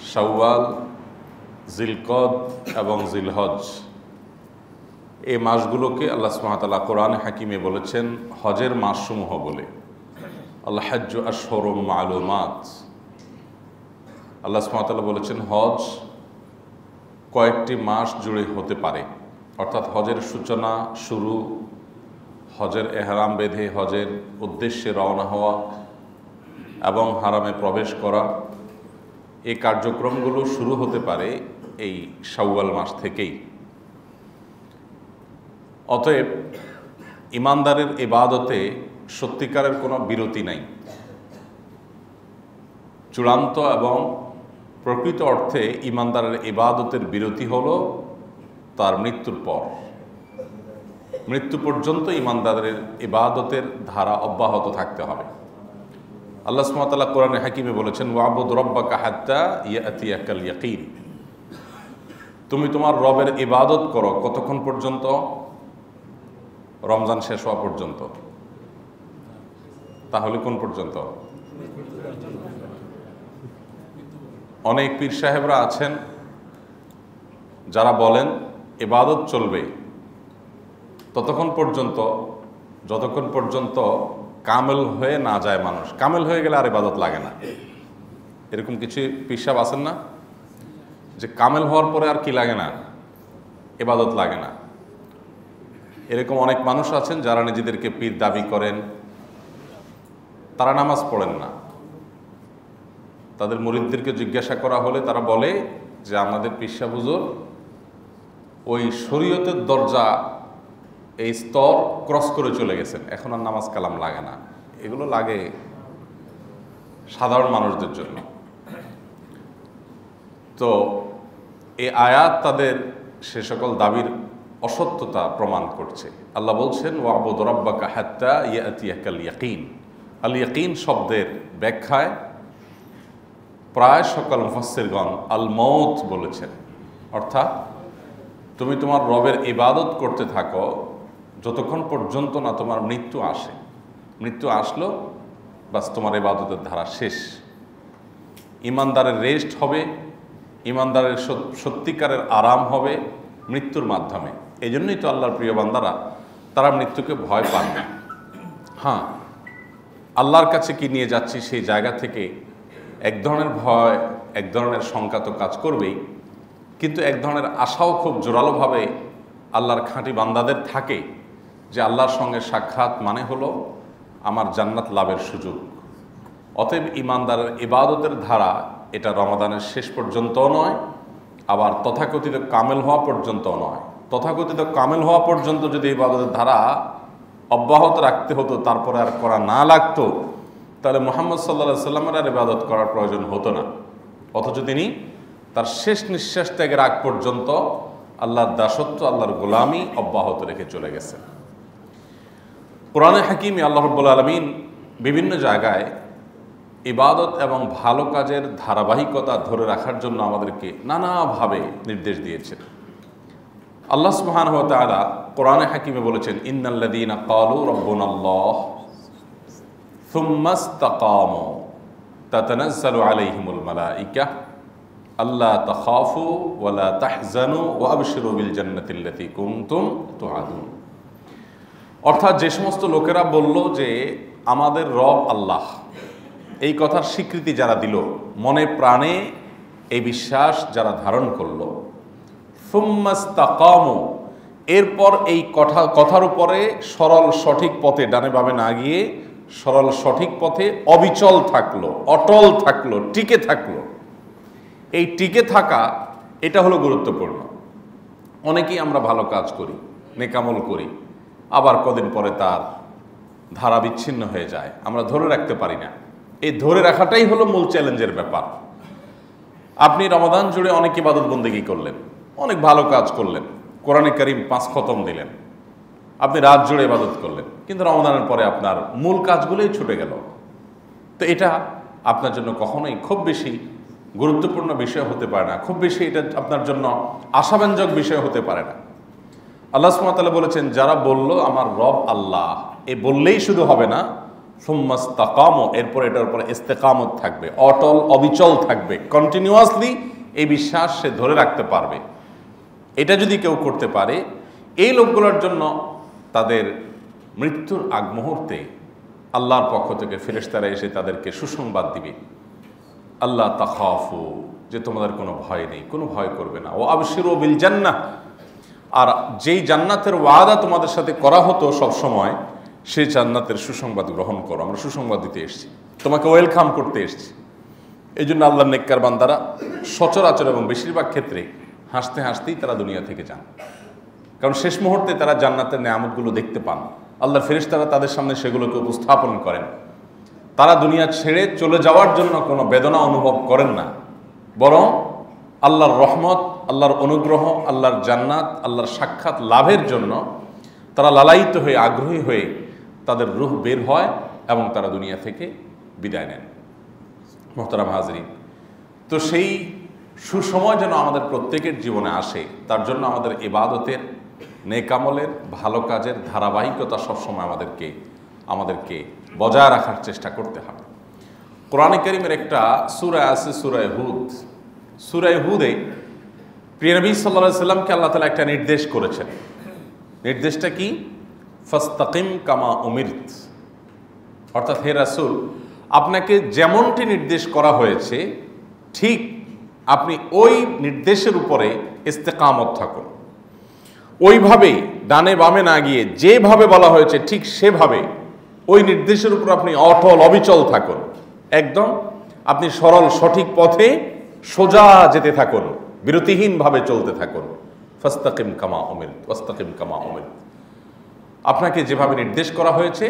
শাওয়াল, জিলকদ এবং জিলহজ। এই মাসগুলোকে আল্লাহ সুমাতাল্লাহ কোরআন হাকিমে বলেছেন হজের মাসসমূহ বলে। আল্লাহ হাজ্য আশরম মালুমাত। আল্লাহ সুমাতাল্লাহ বলেছেন, হজ কয়েকটি মাস জুড়ে হতে পারে। অর্থাৎ হজের সূচনা শুরু, হজের এহরাম বেঁধে হজের উদ্দেশ্যে রওনা হওয়া এবং হারামে প্রবেশ করা এই কার্যক্রমগুলো শুরু হতে পারে এই শাওয়াল মাস থেকেই। অতএব, ইমানদারের এবাদতে সত্যিকারের কোনো বিরতি নাই। চূড়ান্ত এবং প্রকৃত অর্থে ইমানদারের ইবাদতের বিরতি হল তার মৃত্যুর পর। মৃত্যু পর্যন্ত ইমানদারের ইবাদতের ধারা অব্যাহত থাকতে হবে। আল্লাহ সুমতাল্লাহ কোরআনে হাকিমে বলেছেন, ওয়াবুদ রব্বা কাহাত্তা ইয়াতিয়াকাল ইয়াকিন। তুমি তোমার রবের ইবাদত করো কতক্ষণ পর্যন্ত? রমজান শেষ হওয়া পর্যন্ত। তাহলে কোন পর্যন্ত? অনেক পীর সাহেবরা আছেন, যারা বলেন এবাদত চলবে। ততক্ষণ পর্যন্ত, যতক্ষণ পর্যন্ত কামেল হয়ে না যায় মানুষ। কামেল হয়ে গেলে আর ইবাদত লাগে না। এরকম কিছু পিসাব আছেন না? যে কামেল হওয়ার পরে আর কি লাগে না? এবাদত লাগে না। এরকম অনেক মানুষ আছেন যারা নিজেদেরকে পীর দাবি করেন। তারা নামাজ পড়েন না। তাদের মুরিদদেরকে জিজ্ঞাসা করা হলে তারা বলে যে, আমাদের পিসা বুজুর ওই শরীয়তের দরজা এই স্তর ক্রস করে চলে গেছেন। এখন আর নামাজ কালাম লাগে না। এগুলো লাগে সাধারণ মানুষদের জন্য। তো এই আয়াত তাদের সে সকল দাবির অসত্যতা প্রমাণ করছে। আল্লাহ বলছেন, ওয়াবুদ রব্বাকা হাত্তা ইয়াতিয়াকাল ইয়াকিন। আল ইয়াকিন শব্দের ব্যাখ্যায় প্রায় সকল মুফাসিরগণ আল মৌত বলেছেন। অর্থাৎ, তুমি তোমার রবের ইবাদত করতে থাকো যতক্ষণ পর্যন্ত না তোমার মৃত্যু আসে, মৃত্যু আসলো, বাস তোমার ইবাদতের ধারা শেষ। ইমানদারের রেস্ট হবে, ইমানদারের সত্যিকারের আরাম হবে মৃত্যুর মাধ্যমে। এই জন্যই তো আল্লাহর প্রিয় বান্দারা, তারা মৃত্যুকে ভয় পান না। হ্যাঁ আল্লাহর কাছে কি নিয়ে যাচ্ছি সেই জায়গা থেকে এক ধরনের ভয়, এক ধরনের শঙ্কা তো কাজ করবেই, কিন্তু এক ধরনের আশাও খুব জোরালোভাবে আল্লাহর খাঁটি বান্দাদের থাকে। যে আল্লাহর সঙ্গে সাক্ষাৎ মানে হলো আমার জান্নাত লাভের সুযোগ। অতএব ইমানদারের ইবাদতের ধারা এটা রমাদানের শেষ পর্যন্তও নয়, আবার তথাকথিত কামেল হওয়া পর্যন্ত নয়। তথাকথিত কামেল হওয়া পর্যন্ত যদি ইবাদতের ধারা অব্যাহত রাখতে হতো, তারপরে আর করা না লাগতো, তাহলে মোহাম্মদ সাল্লা সাল্লামের আর ইবাদত করার প্রয়োজন হতো না। অথচ তিনি তার শেষ নিঃশ্বাস ত্যাগের আগ পর্যন্ত আল্লাহর দাসত্ব, আল্লাহর গোলামি অব্যাহত রেখে চলে গেছে কোরআনে হাকিমি আল্লাহ রব্বুল আলমিন বিভিন্ন জায়গায় ইবাদত এবং ভালো কাজের ধারাবাহিকতা ধরে রাখার জন্য আমাদেরকে নানাভাবে নির্দেশ দিয়েছেন। আল্লাহ সুবহান তাআলা কোরআনে হাকিমে বলেছেন, ইন্নাল্লাযীনা ক্বালু রাব্বুনাল্লাহ থুম্মাস্তাকামু তাতানাজ্জালু আলাইহিমুল মালাইকা আল্লাহ তাখাফু ওয়ালা তাহজানু ওয়া আবশিরু বিল জান্নাতিল্লাতী কুনতুম তুআদুন। অর্থাৎ যে সমস্ত লোকেরা বলল যে আমাদের রব আল্লাহ, এই কথার স্বীকৃতি যারা দিল, মনে প্রাণে এই বিশ্বাস যারা ধারণ করল ফুম্মাস্তাকামু এরপর এই কথা, কথার উপরে সরল সঠিক পথে, ডানে বামে না গিয়ে সরল সঠিক পথে অবিচল থাকল, অটল থাকল, টিকে থাকল। এই টিকে থাকা, এটা হলো গুরুত্বপূর্ণ। অনেকেই আমরা ভালো কাজ করি, নেকামল করি। আবার কদিন পরে তার ধারা বিচ্ছিন্ন হয়ে যায়। আমরা ধরে রাখতে পারি না। এই ধরে রাখাটাই হলো মূল চ্যালেঞ্জের ব্যাপার। আপনি রমাদান জুড়ে অনেক ইবাদত বন্দেগি করলেন, অনেক ভালো কাজ করলেন, কোরআনে করিম পাঁচ খতম দিলেন। আপনি রাত জুড়ে ইবাদত করলেন, কিন্তু রমাদানের পরে আপনার মূল কাজগুলোই ছুটে গেল। তো এটা আপনার জন্য কখনোই খুব বেশি গুরুত্বপূর্ণ বিষয় হতে পারে না, খুব বেশি এটা আপনার জন্য আশাব্যঞ্জক বিষয় হতে পারে না। আল্লাহ সুমাতালা বলেছেন, যারা বলল, আমার রব আল্লাহ এ বললেই শুধু হবে না। সুম্মাস্তাকামও এরপর এটার উপরে ইস্তেকামত থাকবে, অটল, অবিচল থাকবে। কন্টিনিউয়াসলি এই বিশ্বাস সে ধরে রাখতে পারবে। এটা যদি কেউ করতে পারে, এই লোকগুলোর জন্য তাদের মৃত্যুর আগ মুহূর্তে আল্লাহর পক্ষ থেকে ফেরেশতারা এসে তাদেরকে সুসংবাদ দিবে। আল্লাহ তাখাফু, যে তোমাদের কোনো ভয় নেই, কোনো ভয় করবে না। ও আবশির বিল জান্নাহ আর যেই জান্নাতের ওয়াদা তোমাদের সাথে করা হতো সব সময়, সেই জান্নাতের সুসংবাদ গ্রহণ করো। আমরা সুসংবাদ দিতে এসেছি। তোমাকে ওয়েলকাম করতে এসেছি। এই জন্য আল্লাহ নেককার বান্দারা সচরাচর এবং বেশিরভাগ ক্ষেত্রে হাসতে হাসতেই তারা দুনিয়া থেকে যান। কারণ শেষ মুহূর্তে তারা জান্নাতের নেয়ামতগুলো দেখতে পান। আল্লাহর ফেরেশতারা তাদের সামনে সেগুলোকে উপস্থাপন করেন। তারা দুনিয়া ছেড়ে চলে যাওয়ার জন্য কোনো বেদনা অনুভব করেন না। বরং আল্লাহর রহমত আল্লাহর অনুগ্রহ, আল্লাহর জান্নাত, আল্লাহর সাক্ষাৎ লাভের জন্য তারা লালায়িত হয়ে, আগ্রহী হয়ে তাদের রুহ বের হয় এবং তারা দুনিয়া থেকে বিদায় নেন। মোহতারাম হাজরি তো সেই সুসময় যেন আমাদের প্রত্যেকের জীবনে আসে, তার জন্য আমাদের ইবাদতের নেকামলের ভালো কাজের ধারাবাহিকতা সবসময় আমাদেরকে আমাদেরকে বজায় রাখার চেষ্টা করতে হবে। কোরআনে করিমের একটা সুরায় আছে সুরায় হুদ। সুরায় হুদে প্রিয় নবী সাল্লা সাল্লামকে আল্লাহ তালা একটা নির্দেশ করেছেন। নির্দেশটা কি? ফস্তাকিম কামা উমিরত। অর্থাৎ হে রাসুল, আপনাকে যেমনটি নির্দেশ করা হয়েছে, ঠিক আপনি ওই নির্দেশের উপরে ইস্তেকামত থাকুন। ওইভাবেই ডানে বামে না গিয়ে যেভাবে বলা হয়েছে, ঠিক সেভাবে ওই নির্দেশের উপর আপনি অটল, অবিচল থাকুন। একদম আপনি সরল, সঠিক পথে সোজা যেতে থাকুন। বিরতিহীনভাবে চলতে থাকুন। ফস্তাকিম কামা অমির ফস্তাকিম কামা অমির আপনাকে যেভাবে নির্দেশ করা হয়েছে,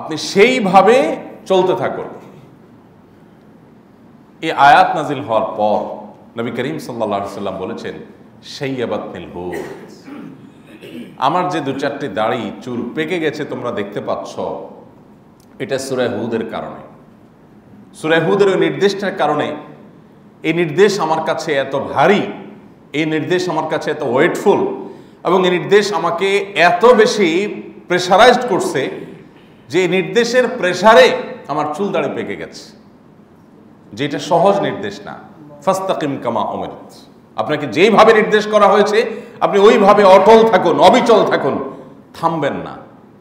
আপনি সেইভাবে চলতে থাকুন। এই আয়াত নাজিল হওয়ার পর নবী করিম সাল্লা সাল্লাম বলেছেন সেই আবাতনিল হুদ। আমার যে দু চারটি দাড়ি, চুল পেকে গেছে তোমরা দেখতে পাচ্ছ, এটা সুরায় হুদের কারণে। সুরায় হুদের ওই নির্দেশটার কারণে এই নির্দেশ আমার কাছে এত ভারী, এই নির্দেশ আমার কাছে এত ওয়েটফুল এবং এই নির্দেশ আমাকে এত বেশি প্রেশারাইজড করছে যে নির্দেশের প্রেশারে আমার চুল দাড়ি পেকে গেছে। যেটা সহজ নির্দেশ না। ফাস্তাকিম কামা অমৃত আপনাকে যেইভাবে নির্দেশ করা হয়েছে, আপনি ওইভাবে অটল থাকুন, অবিচল থাকুন, থামবেন না।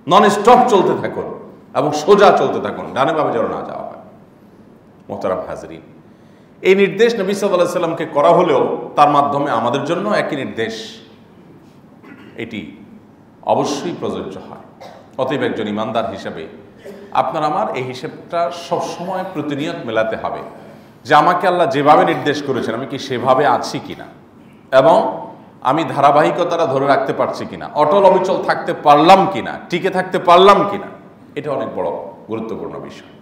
নন স্টপ চলতে থাকুন এবং সোজা চলতে থাকুন। ডানে ভাবে যেন না যাওয়া হয়। মোহতারাম হাজরিন এই নির্দেশ নবী সাল্লাহ সাল্লামকে করা হলেও তার মাধ্যমে আমাদের জন্য একই নির্দেশ। এটি অবশ্যই প্রযোজ্য হয়। অতএব একজন ইমানদার হিসেবে আপনার আমার এই হিসেবটা সবসময় প্রতিনিয়ত মেলাতে হবে যে আমাকে আল্লাহ যেভাবে নির্দেশ করেছেন, আমি কি সেভাবে আছি কিনা? এবং আমি ধারাবাহিকতাটা ধরে রাখতে পারছি কিনা? অটল অবিচল থাকতে পারলাম কিনা? টিকে থাকতে পারলাম কিনা? এটা অনেক বড় গুরুত্বপূর্ণ বিষয়।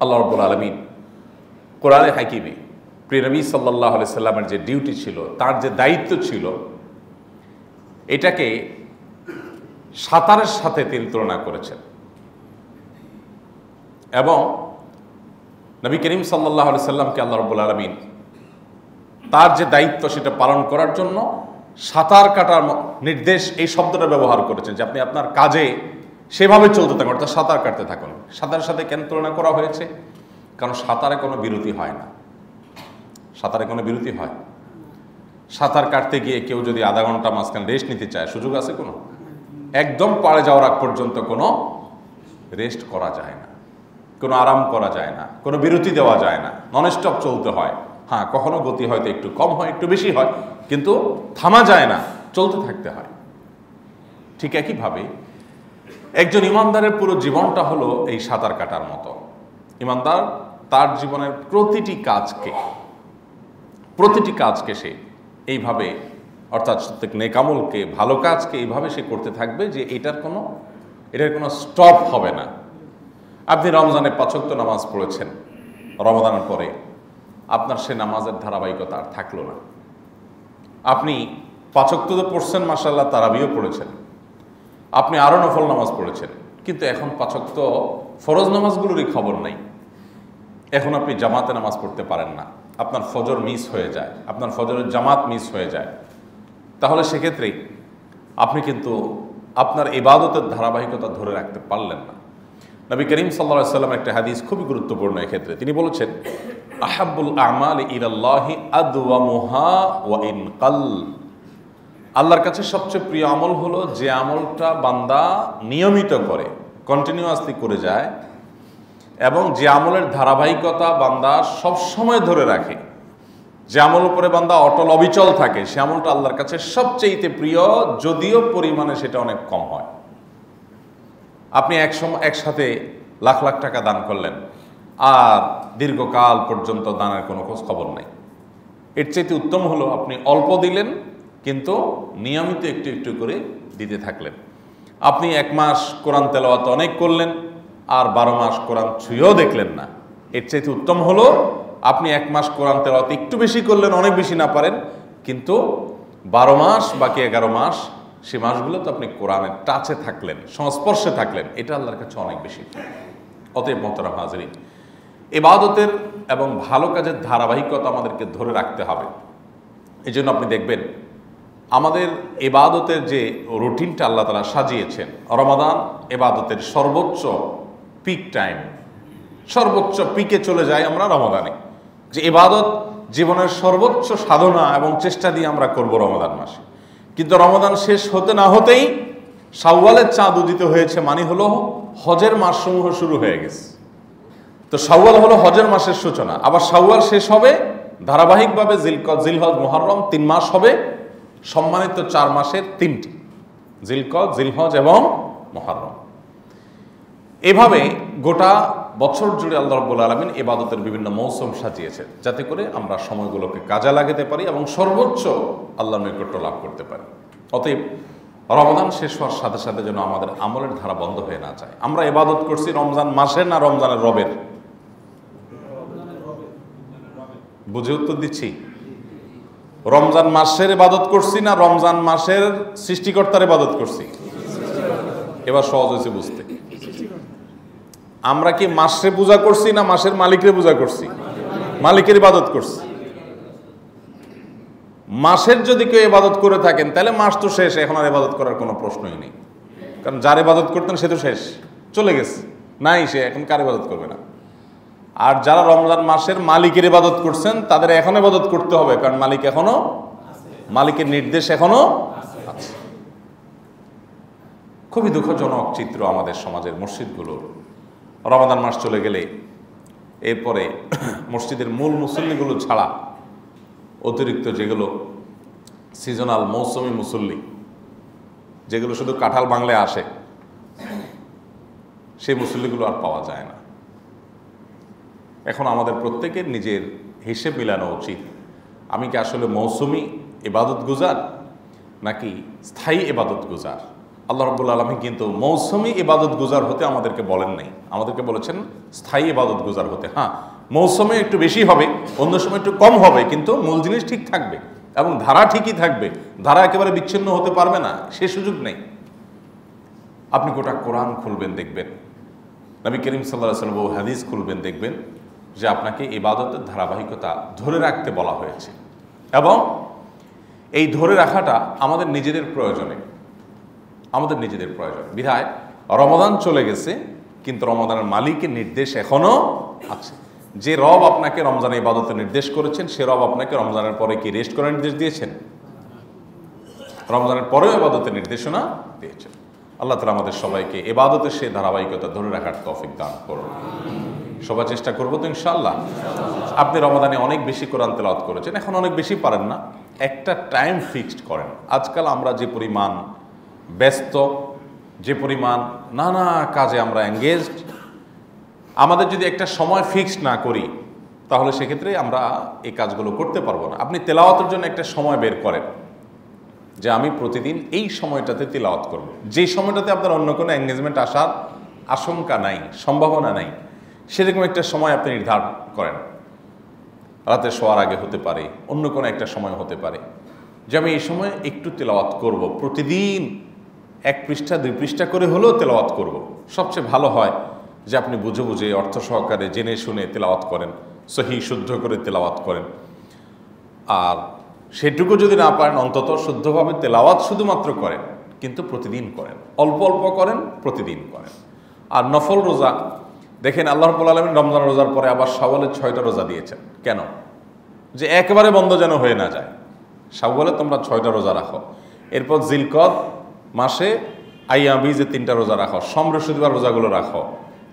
আল্লাহ রব্বুল আলমিন কোরআনে হাকিমে প্রিয়নবী সাল্লাহ সাল্লামের যে ডিউটি ছিল, তার যে দায়িত্ব ছিল, এটাকে সাঁতারের সাথে তিনি তুলনা করেছেন। এবং নবী করিম সাল্লাহ সাল্লামকে আল্লাহ রব্বুল আলমিন তার যে দায়িত্ব সেটা পালন করার জন্য সাঁতার কাটার নির্দেশ এই শব্দটা ব্যবহার করেছেন যে আপনি আপনার কাজে সেভাবে চলতে থাকুন, অর্থাৎ সাঁতার কাটতে থাকুন। সাঁতারের সাথে কেন তুলনা করা হয়েছে? কারণ সাঁতারে কোনো বিরতি হয় না। সাঁতারে কোনো বিরতি হয়? সাঁতার কাটতে গিয়ে কেউ যদি আধা ঘণ্টা মাঝখানে রেস্ট নিতে চায়, সুযোগ আছে কোনো? একদম পাড়ে যাওয়ার আগ পর্যন্ত কোনো রেস্ট করা যায় না। কোনো আরাম করা যায় না। কোনো বিরতি দেওয়া যায় না। নন স্টপ চলতে হয়। হ্যাঁ কখনো গতি হয়তো একটু কম হয়, একটু বেশি হয়, কিন্তু থামা যায় না, চলতে থাকতে হয়। ঠিক একইভাবে একজন ইমানদারের পুরো জীবনটা হলো এই সাঁতার কাটার মতো। ইমানদার তার জীবনের প্রতিটি কাজকে প্রতিটি কাজকে সে এইভাবে, অর্থাৎ প্রত্যেক নেকামলকে, ভালো কাজকে এইভাবে সে করতে থাকবে যে এটার কোনো এটার কোনো স্টপ হবে না। আপনি রমজানে পাচক্ত নামাজ পড়েছেন, রমজানের পরে আপনার সে নামাজের ধারাবাহিকতা আর থাকল না। আপনি পাচক্ত তো পড়ছেন মাসাল্লাহ তারাবিও পড়েছেন। আপনি আরও নফল নামাজ পড়েছেন, কিন্তু এখন পাচক্ত ফরজ নামাজগুলোরই খবর নাই। এখন আপনি জামাতে নামাজ পড়তে পারেন না। আপনার ফজর মিস হয়ে যায়। আপনার ফজরের জামাত মিস হয়ে যায়। তাহলে সেক্ষেত্রে আপনি কিন্তু আপনার ইবাদতের ধারাবাহিকতা ধরে রাখতে পারলেন না। নবী করিম সাল্লা সাল্লাম একটা হাদিস খুবই গুরুত্বপূর্ণ এক্ষেত্রে। তিনি বলেছেন আহাবুল আমাল ইলাল্লাহি আদওয়ামুহা ওয়া ইন কাল। আল্লাহর কাছে সবচেয়ে প্রিয় আমল হলো যে আমলটা বান্দা নিয়মিত করে কন্টিনিউয়াসলি করে যায়। এবং যে আমলের ধারাবাহিকতা বান্দা সব সময় ধরে রাখে। যে আমল উপরে বান্দা অটল অবিচল থাকে, সে আমলটা আল্লাহর কাছে সবচেয়েতে প্রিয়, যদিও পরিমাণে সেটা অনেক কম হয়। আপনি এক সময় একসাথে লাখ লাখ টাকা দান করলেন, আর দীর্ঘকাল পর্যন্ত দানের কোনো খোঁজ খবর নাই। এর চাইতে উত্তম হলো আপনি অল্প দিলেন, কিন্তু নিয়মিত একটু একটু করে দিতে থাকলেন। আপনি এক মাস কোরআন তেলাওয়াত অনেক করলেন আর বারো মাস কোরআন ছুঁয়েও দেখলেন না। এর চাইতে উত্তম হলো, আপনি এক মাস কোরআন তেলাওয়াত একটু বেশি করলেন, অনেক বেশি না পারেন, কিন্তু বারো মাস, বাকি এগারো মাস, সে মাসগুলো তো আপনি কোরআনের টাচে থাকলেন, সংস্পর্শে থাকলেন, এটা আল্লাহর কাছে অনেক বেশি। অতএব মোহতারাম হাজরিন এবাদতের এবং ভালো কাজের ধারাবাহিকতা আমাদেরকে ধরে রাখতে হবে। এই জন্য আপনি দেখবেন, আমাদের এবাদতের যে রুটিনটা আল্লাহ তালা সাজিয়েছেন, রমাদান এবাদতের সর্বোচ্চ পিক টাইম সর্বোচ্চ পিকে চলে যাই আমরা রমাদানে। যে এবাদত জীবনের সর্বোচ্চ সাধনা এবং চেষ্টা দিয়ে আমরা করব রমাদান মাসে। কিন্তু রমাদান শেষ হতে না হতেই সাওয়ালের চাঁদ উদিত হয়েছে মানে হলো হজের মাসসমূহ শুরু হয়ে গেছে। তো সাওয়াল হলো হজের মাসের সূচনা। আবার সাওয়াল শেষ হবে, ধারাবাহিকভাবে জিলক জিলহজ মোহরম তিন মাস হবে, সম্মানিত চার মাসের তিনটি। জিলকদ জিলহজ এবং মহরম এভাবে গোটা বছর জুড়ে আল্লাহ রব্বুল আলমিন এবাদতের বিভিন্ন মৌসুম সাজিয়েছেন, যাতে করে আমরা সময়গুলোকে কাজে লাগাতে পারি এবং সর্বোচ্চ আল্লাহ নৈকট্য লাভ করতে পারি। অতএব রমজান শেষ হওয়ার সাথে সাথে যেন আমাদের আমলের ধারা বন্ধ হয়ে না যায়। আমরা এবাদত করছি রমজান মাসের না রমজানের রবের? বুঝে উত্তর দিচ্ছি। রমজান মাসের ইবাদত করছি না রমজান মাসের সৃষ্টিকর্তার ইবাদত করছি? এবার সহজ হয়েছে বুঝতে। আমরা কি মাসে পূজা করছি না মাসের মালিকের পূজা করছি? মালিকের ইবাদত করছি। মাসের যদি কেউ ইবাদত করে থাকেন, তাহলে মাস তো শেষ, এখন আর ইবাদত করার কোনো প্রশ্নই নেই। কারণ যার ইবাদত করতেন, সে তো শেষ, চলে গেছে। নাই সে, এখন কার ইবাদত করবে না? আর যারা রমজান মাসের মালিকের ইবাদত করছেন, তাদের এখন ইবাদত করতে হবে, কারণ মালিক এখনও মালিকের নির্দেশ এখনও আছে। খুবই দুঃখজনক চিত্র আমাদের সমাজের মসজিদগুলোর। রমাদান মাস চলে গেলে এরপরে মসজিদের মূল মুসল্লিগুলো ছাড়া অতিরিক্ত যেগুলো সিজনাল মৌসুমি মুসল্লি, যেগুলো শুধু কাঁঠাল বাংলায় আসে, সেই মুসল্লিগুলো আর পাওয়া যায় না। এখন আমাদের প্রত্যেকের নিজের হিসেব মিলানো উচিত। আমি কি আসলে মৌসুমি এবাদত গুজার নাকি স্থায়ী এবাদত গুজার? আল্লাহ রব্বুল আলমী কিন্তু মৌসুমি ইবাদত গুজার হতে আমাদেরকে বলেন নাই। আমাদেরকে বলেছেন, স্থায়ী ইবাদত গুজার হতে। হ্যাঁ মৌসুমে একটু বেশি হবে, অন্য সময় একটু কম হবে, কিন্তু মূল জিনিস ঠিক থাকবে এবং ধারা ঠিকই থাকবে। ধারা একেবারে বিচ্ছিন্ন হতে পারবে না, সে সুযোগ নেই। আপনি গোটা কোরআন খুলবেন, দেখবেন। নবী করিম সাল্লাহ সাল্লাম ও হাদিস খুলবেন, দেখবেন যে আপনাকে ইবাদতের ধারাবাহিকতা ধরে রাখতে বলা হয়েছে। এবং এই ধরে রাখাটা আমাদের নিজেদের প্রয়োজনে। আমাদের নিজেদের প্রয়োজন। বিধায় রমদান চলে গেছে, কিন্তু রমদানের মালিকের নির্দেশ এখনও আছে। যে রব আপনাকে রমজানের ইবাদতে নির্দেশ করেছেন, সে রব আপনাকে রমজানের পরে কি রেস্ট করার নির্দেশ দিয়েছেন? রমজানের পরেও এবাদতের নির্দেশনা দিয়েছেন। আল্লাহ তালা আমাদের সবাইকে এবাদতের সে ধারাবাহিকতা ধরে রাখার তফিক দান করুন। সবাই চেষ্টা করব তো ইনশাল্লাহ আপনি রমাদানে অনেক বেশি কোরআন তেলাওয়াত করেছেন, এখন অনেক বেশি পারেন না। একটা টাইম ফিক্সড করেন। আজকাল আমরা যে পরিমাণ ব্যস্ত, যে পরিমাণ নানা কাজে আমরা এঙ্গেজড আমাদের যদি একটা সময় ফিক্সড না করি, তাহলে সেক্ষেত্রে আমরা এই কাজগুলো করতে পারব না। আপনি তেলাওয়াতের জন্য একটা সময় বের করেন, যে আমি প্রতিদিন এই সময়টাতে তেলাওয়াত করব। যে সময়টাতে আপনার অন্য কোনো এঙ্গেজমেন্ট আসার আশঙ্কা নাই, সম্ভাবনা নাই, সেরকম একটা সময় আপনি নির্ধারণ করেন। রাতে শোয়ার আগে হতে পারে, অন্য কোনো একটা সময় হতে পারে, যে আমি এই সময় একটু তেলাওয়াত করব প্রতিদিন। এক পৃষ্ঠা, দুই পৃষ্ঠা করে হলেও তেলাওয়াত করব। সবচেয়ে ভালো হয় যে আপনি বুঝে বুঝে অর্থ সহকারে জেনে শুনে তেলাওয়াত করেন, সহি, শুদ্ধ করে তেলাওয়াত করেন। আর সেটুকু যদি না পারেন, অন্তত শুদ্ধভাবে তেলাওয়াত শুধুমাত্র করেন, কিন্তু প্রতিদিন করেন। অল্প অল্প করেন, প্রতিদিন করেন। আর নফল রোজা, দেখেন আল্লাহ রব্বুল আলমিন রমজান রোজার পরে আবার শাওয়ালের ছয়টা রোজা দিয়েছেন। কেন? যে একেবারে বন্ধ যেন হয়ে না যায়। শাওয়ালে তোমরা ছয়টা রোজা রাখো। এরপর জিলকদ মাসে আইয়া বীজে তিনটা রোজা রাখো সমৃদ্ধবার রোজাগুলো রাখো।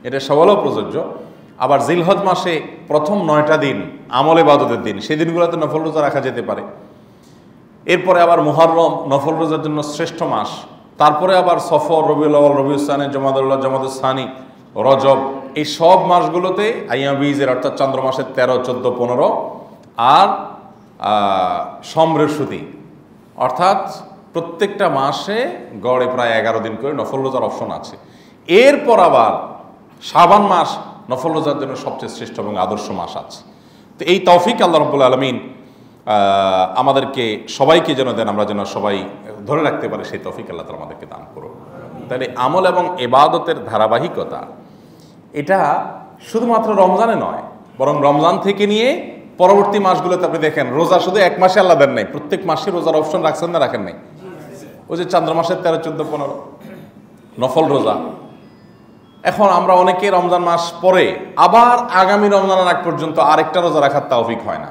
এটা সবালও প্রযোজ্য। আবার জিলহজ মাসে প্রথম নয়টা দিন আমলে বাদতের দিন, সেই দিনগুলোতে নফল রোজা রাখা যেতে পারে। এরপরে আবার মুহররম, নফল রোজার জন্য শ্রেষ্ঠ মাস। তারপরে আবার সফর, রবিউল রবিউসানি জমাদুল্লাহ জমাদুসানি রজব, এই সব মাসগুলোতে আইয়া বীজের অর্থাৎ চন্দ্র মাসের তেরো, চোদ্দ, পনেরো আর সমৃদ্ধি অর্থাৎ প্রত্যেকটা মাসে গড়ে প্রায় এগারো দিন করে নফল রোজার অপশন আছে। এরপর আবার শাবান মাস নফল রোজার জন্য সবচেয়ে শ্রেষ্ঠ এবং আদর্শ মাস আছে। তো এই তৌফিক আল্লাহ রব্বুল আলমিন আমাদেরকে সবাইকে যেন দেন, আমরা যেন সবাই ধরে রাখতে পারি সেই তৌফিক আল্লাহ তালা আমাদেরকে দান করো তাহলে আমল এবং এবাদতের ধারাবাহিকতা, এটা শুধুমাত্র রমজানে নয়, বরং রমজান থেকে নিয়ে পরবর্তী মাসগুলোতে আপনি দেখেন, রোজা শুধু এক মাসে আল্লাহ দেন নাই, প্রত্যেক মাসে রোজার অপশন রাখছেন না, রাখেন নাই। ওই যে চান্দ্র মাসের তেরো, চোদ্দ, পনেরো। নফল রোজা। এখন আমরা অনেকে রমজান মাস পরে, আবার আগামী রমজানের আগ পর্যন্ত আরেকটা রোজা রাখার তাওফিক হয় না।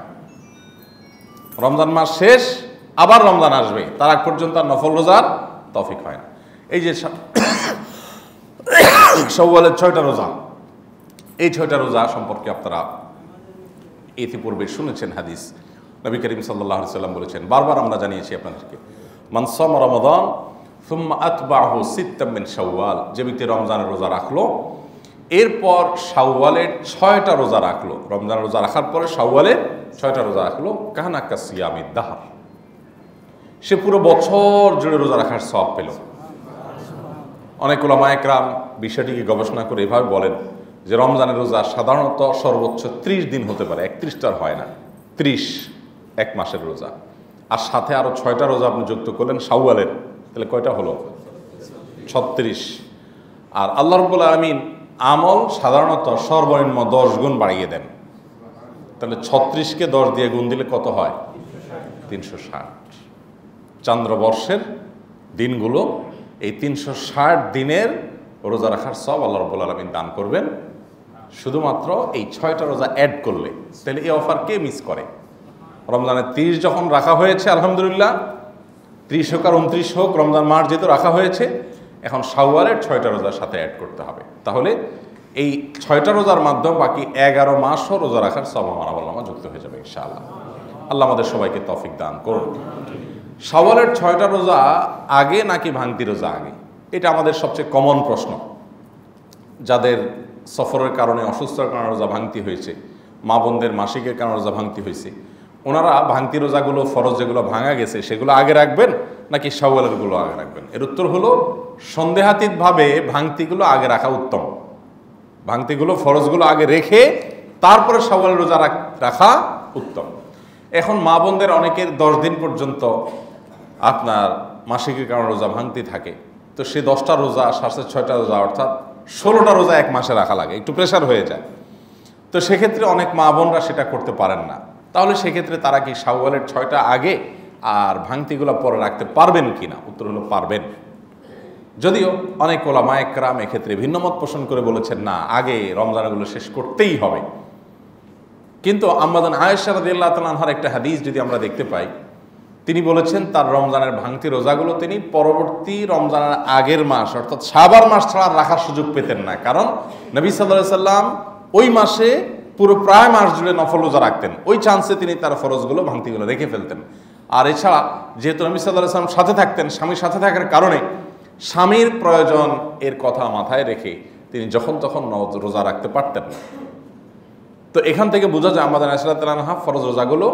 রমজান মাস শেষ, আবার রমজান আসবে। তার আগ পর্যন্ত আর নফল রোজার তৌফিক হয় না। এই যে সৌওয়ালের ছয়টা রোজা। এই ছয়টা রোজা সম্পর্কে আপনারা ইতিপূর্বে শুনেছেন হাদিস। নবী করিম সাল্লাহ সাল্লাম বলেছেন, বারবার আমরা জানিয়েছি আপনাদেরকে মানসম রমদান, সুম্মা সিত্তামিন শাওয়াল। যে ব্যক্তি রমজানের রোজা রাখল, এরপর শাওয়ালের ছয়টা রোজা রাখল। রমজানের রোজা রাখার পরে শাওয়ালের ছয়টা রোজা রাখল কাহানাক্কা সিয়ামিদ দাহার। সে পুরো বছর জুড়ে রোজা রাখার সব পেল। অনেক ওলামা একরাম বিষয়টিকে গবেষণা করে এভাবে বলেন যে রমজানের রোজা সাধারণত সর্বোচ্চ ত্রিশ দিন হতে পারে, একত্রিশটার হয় না। ত্রিশ, এক মাসের রোজা। আর সাথে আরও ছয়টা রোজা আপনি যুক্ত করলেন শাওয়ালের। তাহলে কয়টা হলো? ছত্রিশ। আর আল্লাহ রব্বুল আলমিন আমল সাধারণত সর্বনিম্ন দশ গুণ বাড়িয়ে দেন। তাহলে ছত্রিশকে দশ দিয়ে গুণ দিলে কত হয়? তিনশো ষাট। চান্দ্রবর্ষের দিনগুলো এই তিনশো ষাট দিনের রোজা রাখার সব আল্লাহ রব্বুল আলমিন দান করবেন। শুধুমাত্র এই ছয়টা রোজা অ্যাড করলে। তাহলে এই অফার কে মিস করে? রমজানের তিরিশ যখন রাখা হয়েছে, আলহামদুলিল্লাহ, ত্রিশ হোক আর উনত্রিশ হোক, রমজান মাস যেহেতু রাখা হয়েছে, এখন শাওয়ালের ছয়টা রোজার সাথে অ্যাড করতে হবে। তাহলে এই ছয়টা রোজার মাধ্যম বাকি এগারো মাসও রোজা রাখার সব আমার যুক্ত হয়ে যাবে, ইনশাআল্লাহ। আল্লাহ আমাদের সবাইকে তফিক দান করুন। শাওয়ালের ছয়টা রোজা আগে নাকি ভাঙতি রোজা আগে? এটা আমাদের সবচেয়ে কমন প্রশ্ন। যাদের সফরের কারণে অসুস্থতার কারণে রোজা ভাঙতি হয়েছে, মা বোনদের মাসিকের কারণে রোজা ভাঙতি হয়েছে ওনারা ভাঙতি রোজাগুলো, ফরজ যেগুলো ভাঙা গেছে, সেগুলো আগে রাখবেন নাকি শাওয়ালেরগুলো আগে রাখবেন? এর উত্তর হলো, সন্দেহাতীতভাবে ভাঙতিগুলো আগে রাখা উত্তম। ভাঙতিগুলো, ফরজগুলো আগে রেখে তারপরে শাওয়ালের রোজা রাখা উত্তম। এখন মা বোনদের অনেকের দশ দিন পর্যন্ত আপনার মাসিকের কারণে রোজা ভাঙতি থাকে। তো সে দশটা রোজা, সাড়ে ছয়টা রোজা, অর্থাৎ ষোলোটা রোজা এক মাসে রাখা লাগে, একটু প্রেশার হয়ে যায়। তো সেক্ষেত্রে অনেক মা বোনরা সেটা করতে পারেন না। তাহলে সেক্ষেত্রে তারা কি শাওয়ালের ছয়টা আগে আর ভাঙতিগুলো পরে রাখতে পারবেন কি না? উত্তর হলো পারবেন। যদিও অনেক ওলামা একরাম এক্ষেত্রে ভিন্নমত পোষণ করে বলেছেন, না, আগে রমজানগুলো শেষ করতেই হবে। কিন্তু আমাদান আয়েশা রাদিয়াল্লাহু তাআলার একটা হাদিস যদি আমরা দেখতে পাই, তিনি বলেছেন, তার রমজানের ভাঙতি রোজাগুলো তিনি পরবর্তী রমজানের আগের মাস, অর্থাৎ সাবার মাস ছাড়া রাখার সুযোগ পেতেন না। কারণ নবী সাল্লাহ সাল্লাম ওই মাসে পুরো প্রায় মাস জুড়ে নফল রোজা রাখতেন। ওই চান্সে তিনি তার ফরজগুলো, ভাঙতিগুলো রেখে ফেলতেন। আর এছাড়া যেহেতু নবী সাল্লাহ সাল্লাম সাথে থাকতেন স্বামীর সাথে থাকার কারণে স্বামীর প্রয়োজন এর কথা মাথায় রেখে তিনি যখন তখন রোজা রাখতে পারতেন তো এখান থেকে বোঝা যায় আমাদের আশরাতালাহা ফরজ রোজাগুলো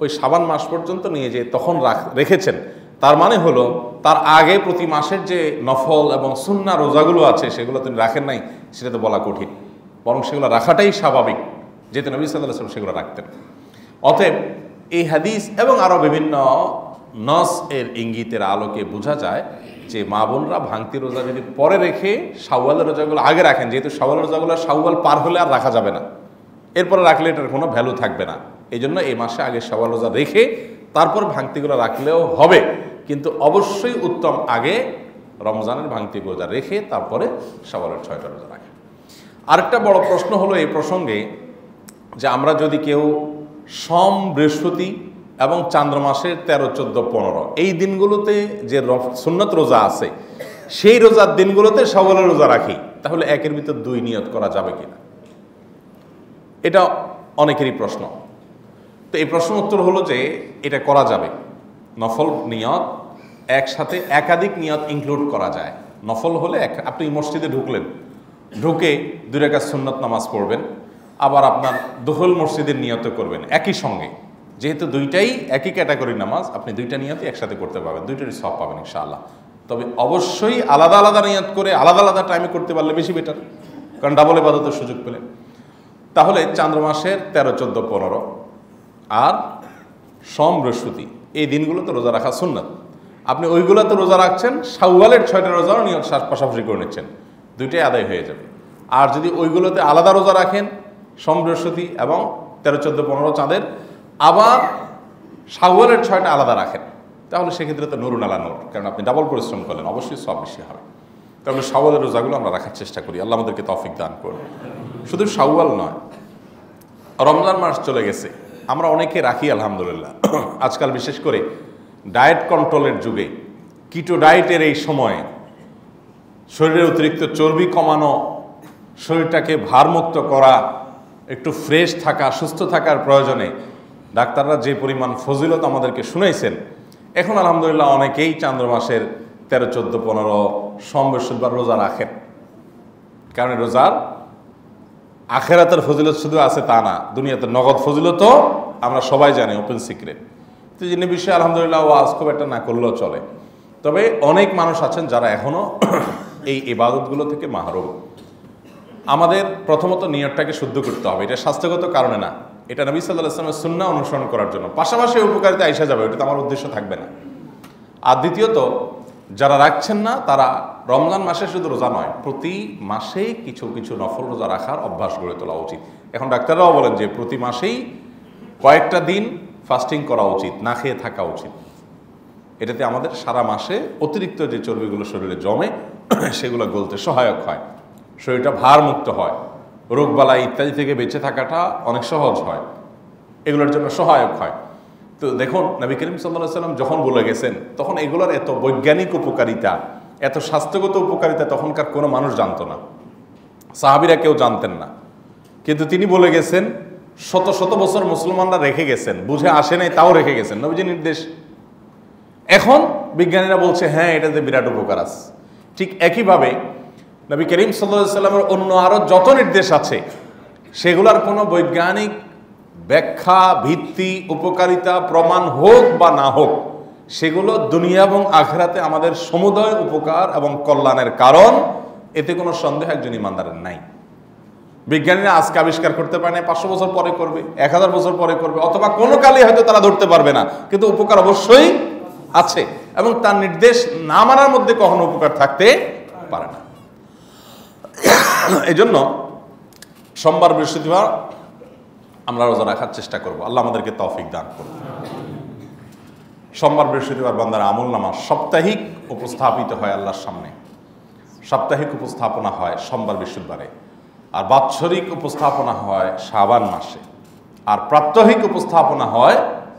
ওই সাবান মাস পর্যন্ত নিয়ে যে তখন রেখেছেন। তার মানে হলো, তার আগে প্রতি মাসের যে নফল এবং সুন্না রোজাগুলো আছে, সেগুলো তিনি রাখেন নাই, সেটা তো বলা কঠিন। বরং সেগুলো রাখাটাই স্বাভাবিক। যেহেতু নবী সাল্লাহ সেগুলো রাখতেন। অতএব এই হাদিস এবং আরও বিভিন্ন নস এর ইঙ্গিতের আলোকে বোঝা যায় যে মা বোনরা ভাঙতি রোজা যদি পরে রেখে সাওয়ালের রোজাগুলো আগে রাখেন। যেহেতু সাওয়াল রোজাগুলো সাওয়াল পার হলে আর রাখা যাবে না। এরপরে রাখলে এটার কোনো ভ্যালু থাকবে না। এই জন্য এই মাসে আগে সওয়াল রোজা রেখে তারপর ভাঙতিগুলো রাখলেও হবে। কিন্তু অবশ্যই উত্তম আগে রমজানের ভাঙতি রোজা রেখে তারপরে সওয়ালের ছয়টা রোজা রাখে আরেকটা বড় প্রশ্ন হলো এই প্রসঙ্গে যে আমরা যদি কেউ সম, বৃহস্পতি এবং চান্দ্র মাসের তেরো, চোদ্দ, পনেরো, এই দিনগুলোতে যে সুন্নত রোজা আছে, সেই রোজার দিনগুলোতে সবলের রোজা রাখি, তাহলে একের ভিতর দুই নিয়ত করা যাবে কিনা? এটা অনেকেরই প্রশ্ন। তো এই প্রশ্ন উত্তর হলো যে এটা করা যাবে। নফল নিয়ত একসাথে একাধিক নিয়ত ইনক্লুড করা যায়। নফল হলে এক আপনি মসজিদে ঢুকলেন, ঢুকে দুই রেখা সুন্নত নামাজ পড়বেন আবার আপনার দোহল মসজিদের নিয়ত করবেন একই সঙ্গে। যেহেতু দুইটাই একই ক্যাটাগরি নামাজ, আপনি দুইটা নিয়তই একসাথে করতে পারবেন, দুইটারই সব পাবেন ইনশাআল্লাহ। তবে অবশ্যই আলাদা আলাদা নিয়ত করে আলাদা আলাদা টাইমে করতে পারলে বেশি বেটার কারণ ডাবল এবাদতের সুযোগ পেলে। তাহলে চান্দ্র মাসের তেরো, চোদ্দ, পনেরো আর সম, বৃহস্পতি, এই দিনগুলোতে রোজা রাখা সুন্নত। আপনি ওইগুলোতে রোজা রাখছেন, শাওয়ালের ছয়টা রোজাও নিয়ত পাশাপাশি করে নিচ্ছেন। দুইটাই আদায় হয়ে যাবে। আর যদি ওইগুলোতে আলাদা রোজা রাখেন সোম বৃহস্পতি এবং তেরো, চোদ্দ, পনেরো চাঁদের আবার শাওয়ালের ছয়টা আলাদা রাখেন। তাহলে সেক্ষেত্রে তো নুরুন আলা নূর, কারণ আপনি ডাবল পরিশ্রম করলেন, অবশ্যই সব বেশি হবে। তাহলে শাওয়ালের রোজাগুলো আমরা রাখার চেষ্টা করি, আল্লাহ আমাদেরকে তৌফিক দান করুন। শুধু শাওয়াল নয়, রমজান মাস চলে গেছে, আমরা অনেকে রাখি আলহামদুলিল্লাহ। আজকাল বিশেষ করে ডায়েট কন্ট্রোলের যুগে কিটো ডায়েটের এই সময়ে শরীরের অতিরিক্ত চর্বি কমানো, শরীরটাকে ভারমুক্ত করা একটু ফ্রেশ থাকা, সুস্থ থাকার প্রয়োজনে ডাক্তাররা যে পরিমাণ ফজিলত আমাদেরকে শুনাইছেন, এখন আলহামদুলিল্লাহ অনেকেই চান্দ্র মাসের তেরো, চোদ্দ, পনেরো সোম বৃহস্পতিবার রোজা রাখেন। কারণ রোজার আখেরাতের ফজিলত শুধু আছে তা না, দুনিয়াতে নগদ ফজিলতও আমরা সবাই জানি ওপেন সিক্রেট তো যিনি বিষয়ে আলহামদুলিল্লাহ ওয়াজ খুব একটা না করলেও চলে। তবে অনেক মানুষ আছেন যারা এখনও এই ইবাদতগুলো থেকে মাহরুম। আমাদের প্রথমত নিয়তটাকে শুদ্ধ করতে হবে, এটা স্বাস্থ্যগত কারণে না। এটা নবী সাল্লাহ ইসলামের সুন্না অনুসরণ করার জন্য। পাশাপাশি উপকারিতা আইসা যাবে ওটা তো আমার উদ্দেশ্য থাকবে না। আর দ্বিতীয়ত, যারা রাখছেন না, তারা রমজান মাসে শুধু রোজা নয়, প্রতি মাসেই কিছু কিছু নফল রোজা রাখার অভ্যাস গড়ে তোলা উচিত। এখন ডাক্তাররাও বলেন যে প্রতি মাসেই কয়েকটা দিন ফাস্টিং করা উচিত, না খেয়ে থাকা উচিত। এটাতে আমাদের সারা মাসে অতিরিক্ত যে চর্বিগুলো শরীরে জমে, সেগুলো গলতে সহায়ক হয়। শরীরটা ভারমুক্ত হয়। রোগবালাই ইত্যাদি থেকে বেঁচে থাকাটা অনেক সহজ হয়। এগুলোর জন্য সহায়ক হয়। তো দেখুন, নবী করিম সাল্লাহ সাল্লাম যখন বলে গেছেন, তখন এগুলোর এত বৈজ্ঞানিক উপকারিতা, এত স্বাস্থ্যগত উপকারিতা তখনকার কোনো মানুষ জানতো না। সাহাবিরা কেউ জানতেন না। কিন্তু তিনি বলে গেছেন, শত শত বছর মুসলমানরা রেখে গেছেন, বুঝে আসে নাই, তাও রেখে গেছেন নবীজি নির্দেশ। এখন বিজ্ঞানীরা বলছে হ্যাঁ এটাতে বিরাট উপকার আছে। ঠিক একইভাবে নবী করিম সাল্লা সাল্লামের অন্য আরও যত নির্দেশ আছে, সেগুলোর কোনো বৈজ্ঞানিক ব্যাখ্যা, ভিত্তি, উপকারিতা, প্রমাণ হোক বা না হোক, সেগুলো দুনিয়া এবং আখরাতে আমাদের সমুদয় উপকার এবং কল্যাণের কারণ, এতে কোনো সন্দেহ একজন ইমানদারের নাই। বিজ্ঞানীরা আজকে আবিষ্কার করতে পারে না পাঁচশো বছর পরে করবে, এক হাজার বছর পরে করবে, অথবা কোনো কালে হয়তো তারা ধরতে পারবে না, কিন্তু উপকার অবশ্যই আছে এবং তার নির্দেশ না মানার মধ্যে কখনো উপকার থাকতে পারে না। এই জন্য সোমবার বৃহস্পতিবার আমরা রোজা রাখার চেষ্টা করব। আল্লাহ আমাদেরকে তৌফিক দান করুন। সোমবার বৃহস্পতিবার বান্দার আমল নামা সাপ্তাহিক উপস্থাপিত হয় আল্লাহর সামনে। সাপ্তাহিক উপস্থাপনা হয় সোমবার বৃহস্পতিবারে। আর বাৎসরিক উপস্থাপনা হয় শাবান মাসে। আর প্রাত্যহিক উপস্থাপনা হয়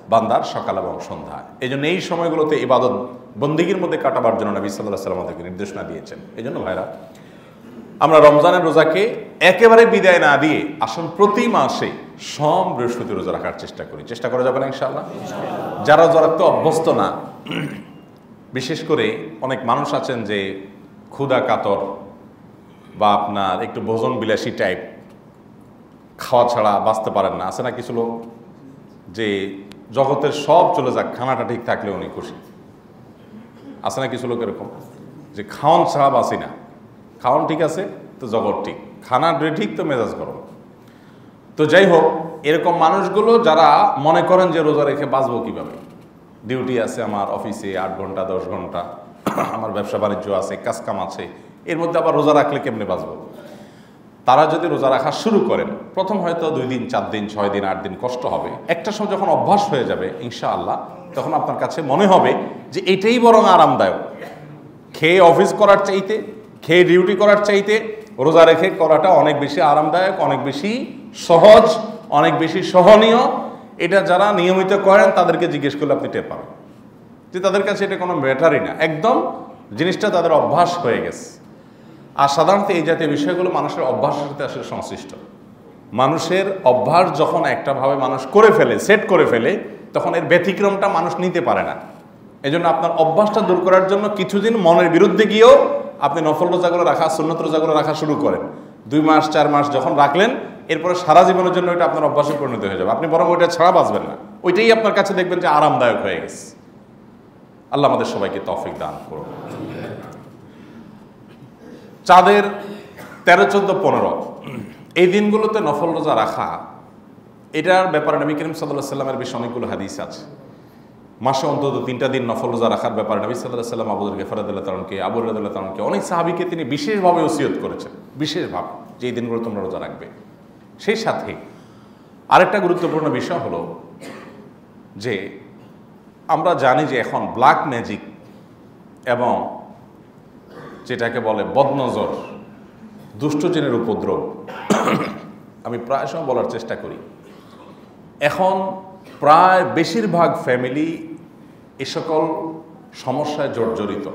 বান্দার সকাল এবং সন্ধ্যায়। এই জন্য এই সময়গুলোতে ইবাদত বন্দিগির মধ্যে কাটাবার জন্য নবী সাল্লাহ সাল্লাম আমাদেরকে নির্দেশনা দিয়েছেন। এই জন্য ভাইরা আমরা রমজানের রোজাকে একেবারে বিদায় না দিয়ে আসুন প্রতি মাসে সম বৃহস্পতি রোজা রাখার চেষ্টা করি। চেষ্টা করা যাবে না ইনশাল্লাহ যারা যারা তো অভ্যস্ত না, বিশেষ করে অনেক মানুষ আছেন যে ক্ষুদা কাতর বা আপনার একটু ভোজন বিলাসী টাইপ খাওয়া ছাড়া বাঁচতে পারেন না। আছে না কিছু লোক যে জগতের সব চলে যাক, খানাটা ঠিক থাকলে উনি খুশি? আছে না কিছু লোক এরকম? যে খাওয়ান ছাড়া বাঁচি না। খাওয়ান ঠিক আছে, তো জগৎ ঠিক। খানা ঠিক, তো মেজাজ গরম। তো যাই হোক, এরকম মানুষগুলো যারা মনে করেন যে রোজা রেখে বাঁচবো কীভাবে? ডিউটি আছে আমার অফিসে আট ঘণ্টা, দশ ঘণ্টা। আমার ব্যবসা বাণিজ্য আছে, কাজকাম আছে। এর মধ্যে আবার রোজা রাখলে কেমনে বাঁচবো? তারা যদি রোজা রাখা শুরু করেন, প্রথম হয়তো দুই দিন, চার দিন, ছয় দিন, আট দিন কষ্ট হবে। একটা সময় যখন অভ্যাস হয়ে যাবে ইনশা আল্লাহ তখন আপনার কাছে মনে হবে যে এটাই বরং আরামদায়ক। খেয়ে অফিস করার চাইতে খেয়ে ডিউটি করার চাইতে রোজা রেখে করাটা অনেক বেশি আরামদায়ক, অনেক বেশি সহজ, অনেক বেশি সহনীয়। এটা যারা নিয়মিত করেন, তাদেরকে জিজ্ঞেস করলে আপনি টের পাবেন। যে তাদের কাছে এটা কোনো ব্যাটারই না। একদম জিনিসটা তাদের অভ্যাস হয়ে গেছে। আর সাধারণত এই জাতীয় বিষয়গুলো মানুষের অভ্যাসের সাথে আসলে সংশ্লিষ্ট। মানুষের অভ্যাস যখন একটাভাবে মানুষ করে ফেলে সেট করে ফেলে, তখন এর ব্যতিক্রমটা মানুষ নিতে পারে না। এই জন্য আপনার অভ্যাসটা দূর করার জন্য কিছুদিন মনের বিরুদ্ধে গিয়েও আপনি নফল রোজাগুলো রাখা, সুন্নত রোজাগুলো রাখা শুরু করেন। দুই মাস, চার মাস যখন রাখলেন, এরপরে সারা জীবনের জন্য ওইটা আপনার অভ্যাসে পরিণত হয়ে যাবে। আপনি বরং ওইটা ছাড়া বাঁচবেন না। ওইটাই আপনার কাছে দেখবেন যে আরামদায়ক হয়ে গেছে। আল্লাহ আমাদের সবাইকে তফিক দান করুন চাঁদের তেরো, চোদ্দ, পনেরো। এই দিনগুলোতে নফল রোজা রাখা, এটার ব্যাপারে নবী করিম সাল্লাহ সাল্লামের বেশ অনেকগুলো হাদিস আছে। মাসে অন্তত তিনটা দিন নফল রোজা রাখার ব্যাপারে নবী সাল্লাহ সাল্লাম আবুদুল গেফরাদুল্লাহ তালনকে আবুর রাদুল্লাহ তালনকে অনেক সাহাবিকে তিনি বিশেষভাবে ওসিয়ত করেছেন। বিশেষভাবে, যে এই দিনগুলো তোমরা রোজা রাখবে। সেই সাথে আরেকটা গুরুত্বপূর্ণ বিষয় হলো যে আমরা জানি যে এখন ব্ল্যাক ম্যাজিক এবং যেটাকে বলে বদনজর দুষ্টজনের উপদ্রব। আমি প্রায় সময় বলার চেষ্টা করি। এখন প্রায় বেশিরভাগ ফ্যামিলি এ সকল সমস্যায় জর্জরিত।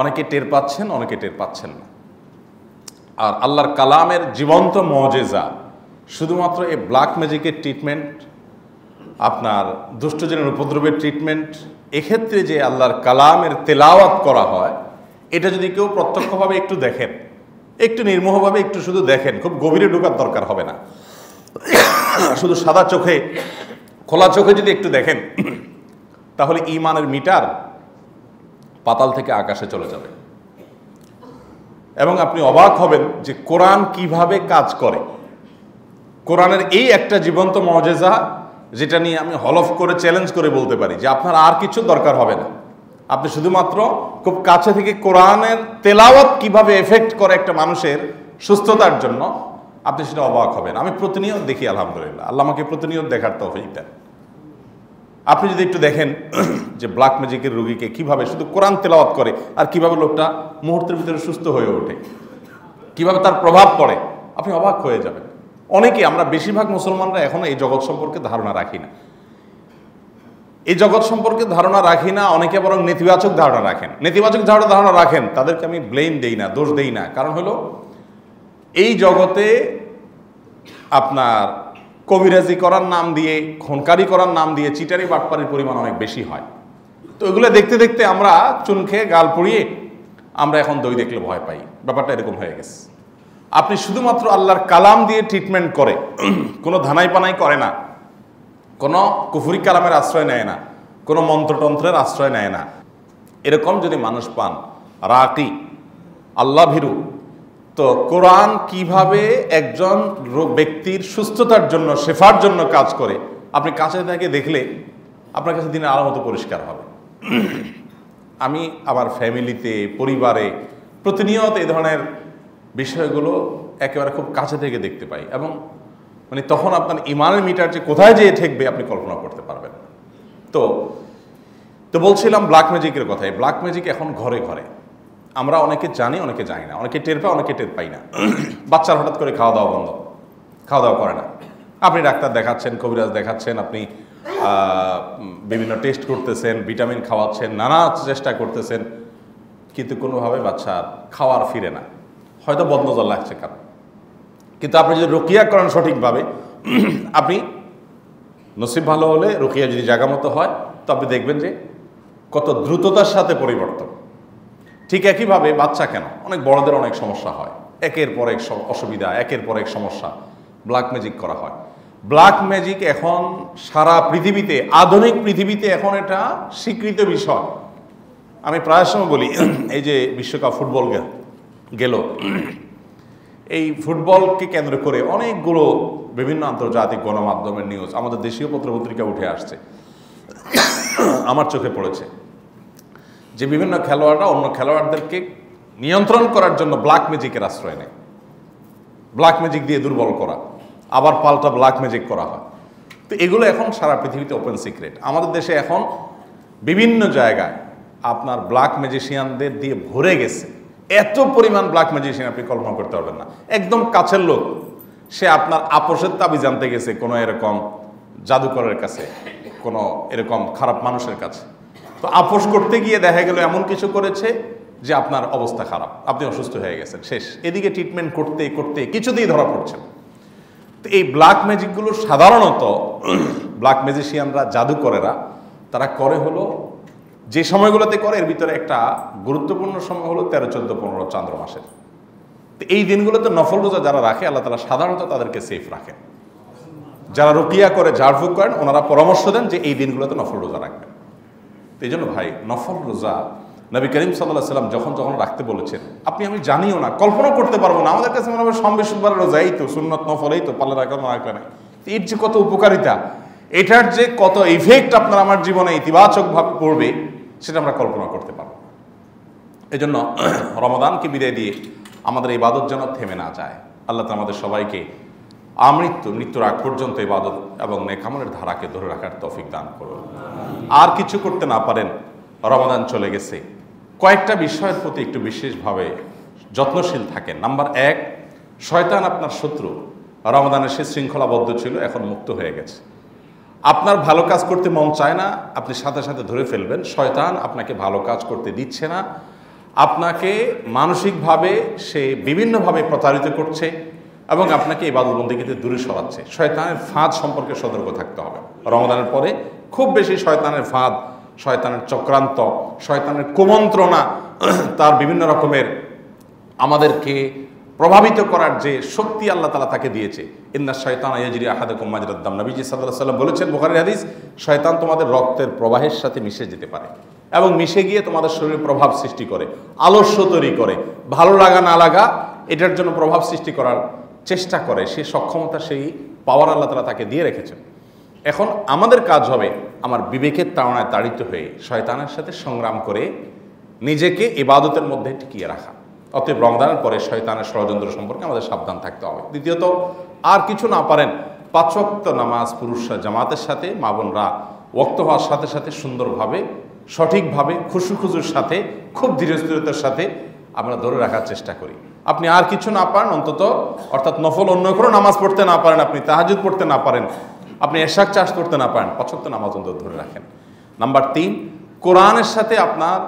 অনেকে টের পাচ্ছেন, অনেকে টের পাচ্ছেন না। আর আল্লাহর কালামের জীবন্ত মজেজা, শুধুমাত্র এই ব্ল্যাক ম্যাজিকের ট্রিটমেন্ট আপনার দুষ্টজনের উপদ্রবের ট্রিটমেন্ট এক্ষেত্রে যে আল্লাহর কালামের তেলাওয়াত করা হয়, এটা যদি কেউ প্রত্যক্ষভাবে একটু দেখেন, একটু নির্মোহভাবে একটু শুধু দেখেন, খুব গভীরে ঢোকার দরকার হবে না। শুধু সাদা চোখে, খোলা চোখে যদি একটু দেখেন তাহলে ইমানের মিটার পাতাল থেকে আকাশে চলে যাবে। এবং আপনি অবাক হবেন যে কোরআন কীভাবে কাজ করে। কোরআনের এই একটা জীবন্ত মজেজা যেটা নিয়ে আমি হলফ করে চ্যালেঞ্জ করে বলতে পারি যে আপনার আর কিছু দরকার হবে না। আপনি শুধুমাত্র খুব কাছে থেকে কোরআনের তেলাওয়াত কীভাবে এফেক্ট করে একটা মানুষের সুস্থতার জন্য, আপনি সেটা অবাক হবেন। আমি প্রতিনিয়ত দেখি, আলহামদুলিল্লাহ। আল্লাহ আমাকে প্রতিনিয়ত দেখার তৌফিক দেন। আপনি যদি একটু দেখেন যে ব্ল্যাক ম্যাজিকের রুগীকে কীভাবে শুধু কোরআন তেলাওয়াত করে আর কীভাবে লোকটা মুহূর্তের ভিতরে সুস্থ হয়ে ওঠে, কীভাবে তার প্রভাব পড়ে, আপনি অবাক হয়ে যাবেন। অনেকে, আমরা বেশিরভাগ মুসলমানরা এখনও এই জগৎ সম্পর্কে ধারণা রাখি না। এই জগৎ সম্পর্কে ধারণা রাখি না, অনেকে বরং নেতিবাচক ধারণা রাখেন। নেতিবাচক ধারণা ধারণা রাখেন, তাদেরকে আমি ব্লেম দেই না, দোষ দেই না। কারণ হলো, এই জগতে আপনার কবিরাজি করার নাম দিয়ে, খনকারি করার নাম দিয়ে চিটারি বাটপারির পরিমাণ অনেক বেশি হয়। তো এগুলো দেখতে দেখতে আমরা চুন খেয়ে গাল পুড়িয়ে আমরা এখন দই দেখলে ভয় পাই। ব্যাপারটা এরকম হয়ে গেছে। আপনি শুধুমাত্র আল্লাহর কালাম দিয়ে ট্রিটমেন্ট করে, কোনো ধানাই পানাই করে না, কোনো কুফুরি কালামের আশ্রয় নেয় না, কোনো মন্ত্রতন্ত্রের আশ্রয় নেয় না। এরকম যদি মানুষ পান রাকি আল্লাহ ভীরু তো কোরআন কীভাবে একজন ব্যক্তির সুস্থতার জন্য, শেফার জন্য কাজ করে? আপনি কাছে থেকে দেখলে আপনার কাছে দিনে আলো মতো পরিষ্কার হবে। আমি আমার ফ্যামিলিতে, পরিবারে প্রতিনিয়ত এই ধরনের বিষয়গুলো একেবারে খুব কাছে থেকে দেখতে পাই এবং মানে তখন আপনার ইমানের মিটার যে কোথায় যেয়ে ঠেকবে আপনি কল্পনা করতে পারবেন। তো তো বলছিলাম ব্ল্যাক ম্যাজিকের কথা এই ব্ল্যাক ম্যাজিক এখন ঘরে ঘরে। আমরা অনেকে জানি অনেকে জানি না। অনেকে টের পায়, অনেকে টের পাই না। বাচ্চার হঠাৎ করে খাওয়া দাওয়া বন্ধ। খাওয়া দাওয়া করে না। আপনি ডাক্তার দেখাচ্ছেন, কবিরাজ দেখাচ্ছেন, আপনি বিভিন্ন টেস্ট করতেছেন, ভিটামিন খাওয়াচ্ছেন, নানা চেষ্টা করতেছেন, কিন্তু কোনোভাবে বাচ্চা খাওয়ার ফিরে না। হয়তো বদনজর লাগছে কারণ কিন্তু আপনি যদি রকিয়া করেন সঠিকভাবে, আপনি নসিব ভালো হলে রকিয়া যদি জায়গা মতো হয়, তো আপনি দেখবেন যে কত দ্রুততার সাথে পরিবর্তন। ঠিক একইভাবে বাচ্চা কেন? অনেক বড়দের অনেক সমস্যা হয়। একের পর এক অসুবিধা, একের পর এক সমস্যা। ব্ল্যাক ম্যাজিক করা হয়। ব্ল্যাক ম্যাজিক এখন সারা পৃথিবীতে, আধুনিক পৃথিবীতে এখন এটা স্বীকৃত বিষয়। আমি প্রায় সময় বলি, এই যে বিশ্বকাপ ফুটবল গেল। এই ফুটবলকে কেন্দ্র করে অনেকগুলো বিভিন্ন আন্তর্জাতিক গণমাধ্যমের নিউজ আমাদের দেশীয় পত্রপত্রিকা উঠে আসছে। আমার চোখে পড়েছে। যে বিভিন্ন খেলোয়াড়রা অন্য খেলোয়াড়দেরকে নিয়ন্ত্রণ করার জন্য ব্ল্যাক ম্যাজিকের আশ্রয় নেয়। ব্ল্যাক ম্যাজিক দিয়ে দুর্বল করা, আবার পাল্টা ব্ল্যাক ম্যাজিক করা হয়। তো এগুলো এখন সারা পৃথিবীতে ওপেন সিক্রেট আমাদের দেশে এখন বিভিন্ন জায়গায় আপনার ব্ল্যাক ম্যাজিশিয়ানদের দিয়ে ভরে গেছে। এত পরিমাণ ব্ল্যাক ম্যাজিশিয়ান আপনি কল্পনা করতে পারবেন না। একদম কাছের লোক, সে আপনার আপোষের দাবি জানতে গেছে কোনো এরকম জাদুকরের কাছে, কোনো এরকম খারাপ মানুষের কাছে। তো আপোষ করতে গিয়ে দেখা গেল এমন কিছু করেছে যে আপনার অবস্থা খারাপ। আপনি অসুস্থ হয়ে গেছেন, শেষ। এদিকে ট্রিটমেন্ট করতে করতে কিছুতেই ধরা পড়ছেন তো এই ব্ল্যাক ম্যাজিকগুলো সাধারণত ব্ল্যাক ম্যাজিশিয়ানরা জাদুকরেরা, তারা করে হলো যে সময়গুলোতে করে, এর ভিতরে একটা গুরুত্বপূর্ণ সময় হলো তেরো, চোদ্দ, পনেরো চান্দ্র মাসের। তো এই দিনগুলোতে নফল রোজা যারা রাখে, আল্লাহ তালা সাধারণত তাদেরকে সেফ রাখেন। যারা রুকিয়া করে, ঝাড়ফুঁক করেন, ওনারা পরামর্শ দেন যে এই দিনগুলোতে নফল রোজা রাখবেন। এই জন্য ভাই, নফল রোজা নবী করিম সাল্লাহ সাল্লাম যখন যখন রাখতে বলেছেন, আপনি আমি জানিও না কল্পনা করতে পারব না। আমাদের কাছে মনে হবে সম্বেশবার রোজা, এই তো সুন্নত নফল, এই তো পাল্লা রাখা না রাখলে না এর যে কত উপকারিতা, এটার যে কত ইফেক্ট আপনার আমার জীবনে ইতিবাচকভাবে পড়বে, সেটা আমরা কল্পনা করতে পারব এই জন্য রমাদানকে বিদায় দিয়ে আমাদের ইবাদত যেন থেমে না যায়। আল্লাহ তো আমাদের সবাইকে আমৃত্যু, মৃত্যুর আগ পর্যন্ত ইবাদত এবং নেকামলের ধারাকে ধরে রাখার তফিক দান করুন। আর কিছু করতে না পারেন, রমাদান চলে গেছে। কয়েকটা বিষয়ের প্রতি একটু বিশেষভাবে যত্নশীল থাকেন। নাম্বার এক, শয়তান আপনার শত্রু। রমাদানের সে শৃঙ্খলাবদ্ধ ছিল, এখন মুক্ত হয়ে গেছে। আপনার ভালো কাজ করতে মন চায় না, আপনি সাথে সাথে ধরে ফেলবেন, শয়তান আপনাকে ভালো কাজ করতে দিচ্ছে না। আপনাকে মানসিকভাবে সে বিভিন্নভাবে প্রতারিত করছে। এবং আপনাকে এই বাদলবন্দিকে দূরে সরাচ্ছে। শয়তানের ফাঁদ সম্পর্কে সতর্ক থাকতে হবে। রমদানের পরে খুব বেশি শয়তানের ফাঁদ, শয়তানের চক্রান্ত, শয়তানের কুমন্ত্রণা, তার বিভিন্ন রকমের আমাদেরকে প্রভাবিত করার যে শক্তি আল্লাহ তালা তাকে দিয়েছে। ইন্না শয়তান আয়াজিরি আহাদকুম মাজরাদ্দাম। নবীজি সাল্লাহ সাল্লাম বলেছেন বুখারি হাদিস, শয়তান তোমাদের রক্তের প্রবাহের সাথে মিশে যেতে পারে এবং মিশে গিয়ে তোমাদের শরীরে প্রভাব সৃষ্টি করে, আলস্য তৈরি করে। ভালো লাগা না লাগা, এটার জন্য প্রভাব সৃষ্টি করার চেষ্টা করে, সে সক্ষমতা, সেই পাওয়ার আল্লাহ তালা তাকে দিয়ে রেখেছেন। এখন আমাদের কাজ হবে আমার বিবেকের তাড়নায় তাড়িত হয়ে শয়তানের সাথে সংগ্রাম করে নিজেকে ইবাদতের মধ্যে টিকিয়ে রাখা। অতএব রমদানের পরে শয়তানের ষড়যন্ত্র সম্পর্কে আমাদের সাবধান থাকতে হবে। দ্বিতীয়ত, আর কিছু না পারেন পাঁচক্ত নামাজ পুরুষরা জামাতের সাথে, মা বোনরা ওক্ত হওয়ার সাথে সাথে সুন্দরভাবে, সঠিকভাবে খুশু খুশুর সাথে, খুব ধীরস্থিরতার সাথে আমরা ধরে রাখার চেষ্টা করি। আপনি আর কিছু না পারেন, অন্তত অর্থাৎ নফল অন্য কোনো নামাজ পড়তে না পারেন, আপনি তাহাজুদ পড়তে না পারেন, আপনি এশাক চাষ করতে না পারেন পছন্দ নামাজ অন্তত ধরে রাখেন। নাম্বার তিন, কোরআনের সাথে আপনার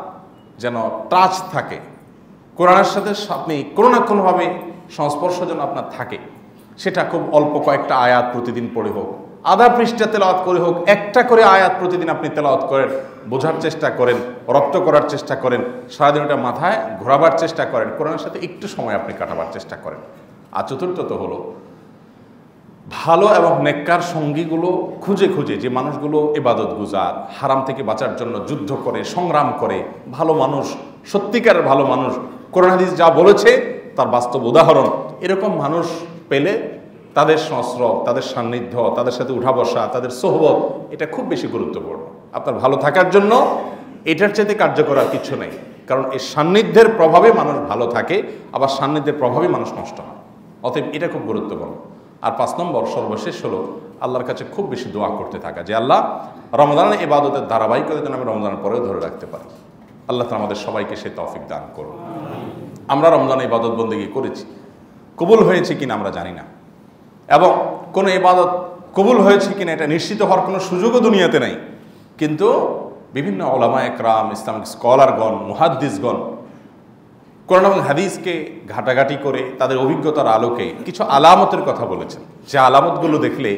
যেন টাচ থাকে। কোরআনের সাথে আপনি কোনো না কোনোভাবে সংস্পর্শ যেন আপনার থাকে, সেটা খুব অল্প কয়েকটা আয়াত প্রতিদিন পড়ে হোক। আধা পৃষ্ঠা তেলাওয়াত করে হোক, একটা করে আয়াত প্রতিদিন আপনি তেলাওয়াত করেন, বোঝার চেষ্টা করেন, রপ্ত করার চেষ্টা করেন সারাদিন ওটা মাথায় ঘোরাবার চেষ্টা করেন, কোরআনের সাথে একটু সময় আপনি কাটাবার চেষ্টা করেন। আর চতুর্থত হলো, ভালো এবং নেককার সঙ্গীগুলো খুঁজে খুঁজে, যে মানুষগুলো এবাদত গুজার, হারাম থেকে বাঁচার জন্য যুদ্ধ করে, সংগ্রাম করে, ভালো মানুষ, সত্যিকারের ভালো মানুষ, কোরআন হাদিস যা বলেছে, তার বাস্তব উদাহরণ, এরকম মানুষ পেলে তাদের সংস্রব তাদের সান্নিধ্য, তাদের সাথে উঠা বসা, তাদের সোহবত, এটা খুব বেশি গুরুত্বপূর্ণ। আপনার ভালো থাকার জন্য এটার চাইতে কার্যকর আর কিছু নেই। কারণ এই সান্নিধ্যের প্রভাবে মানুষ ভালো থাকে, আবার সান্নিধ্যের প্রভাবে মানুষ নষ্ট হয়। অতএব এটা খুব গুরুত্বপূর্ণ। আর পাঁচ নম্বর, সর্বশেষ হলো আল্লাহর কাছে খুব বেশি দোয়া করতে থাকা, যে আল্লাহ রমজানের ইবাদতের ধারাবাহিকতা যেন আমি রমজানের পরেও ধরে রাখতে পারি। আল্লাহ তালা আমাদের সবাইকে সে তফিক দান করুন। আমরা রমজানে ইবাদত বন্দেগী করেছি। কবুল হয়েছে কিনা আমরা জানি না। এবং কোনো ইবাদত কবুল হয়েছে কিনা এটা নিশ্চিত হওয়ার কোনো সুযোগও দুনিয়াতে নাই। কিন্তু বিভিন্ন ওলামা একরাম ইসলামিক স্কলারগণ, মুহাদ্দিসগণ কোরআন এবং হাদিসকে ঘাটাঘাটি করে তাদের অভিজ্ঞতার আলোকে কিছু আলামতের কথা বলেছেন। যে আলামতগুলো দেখলে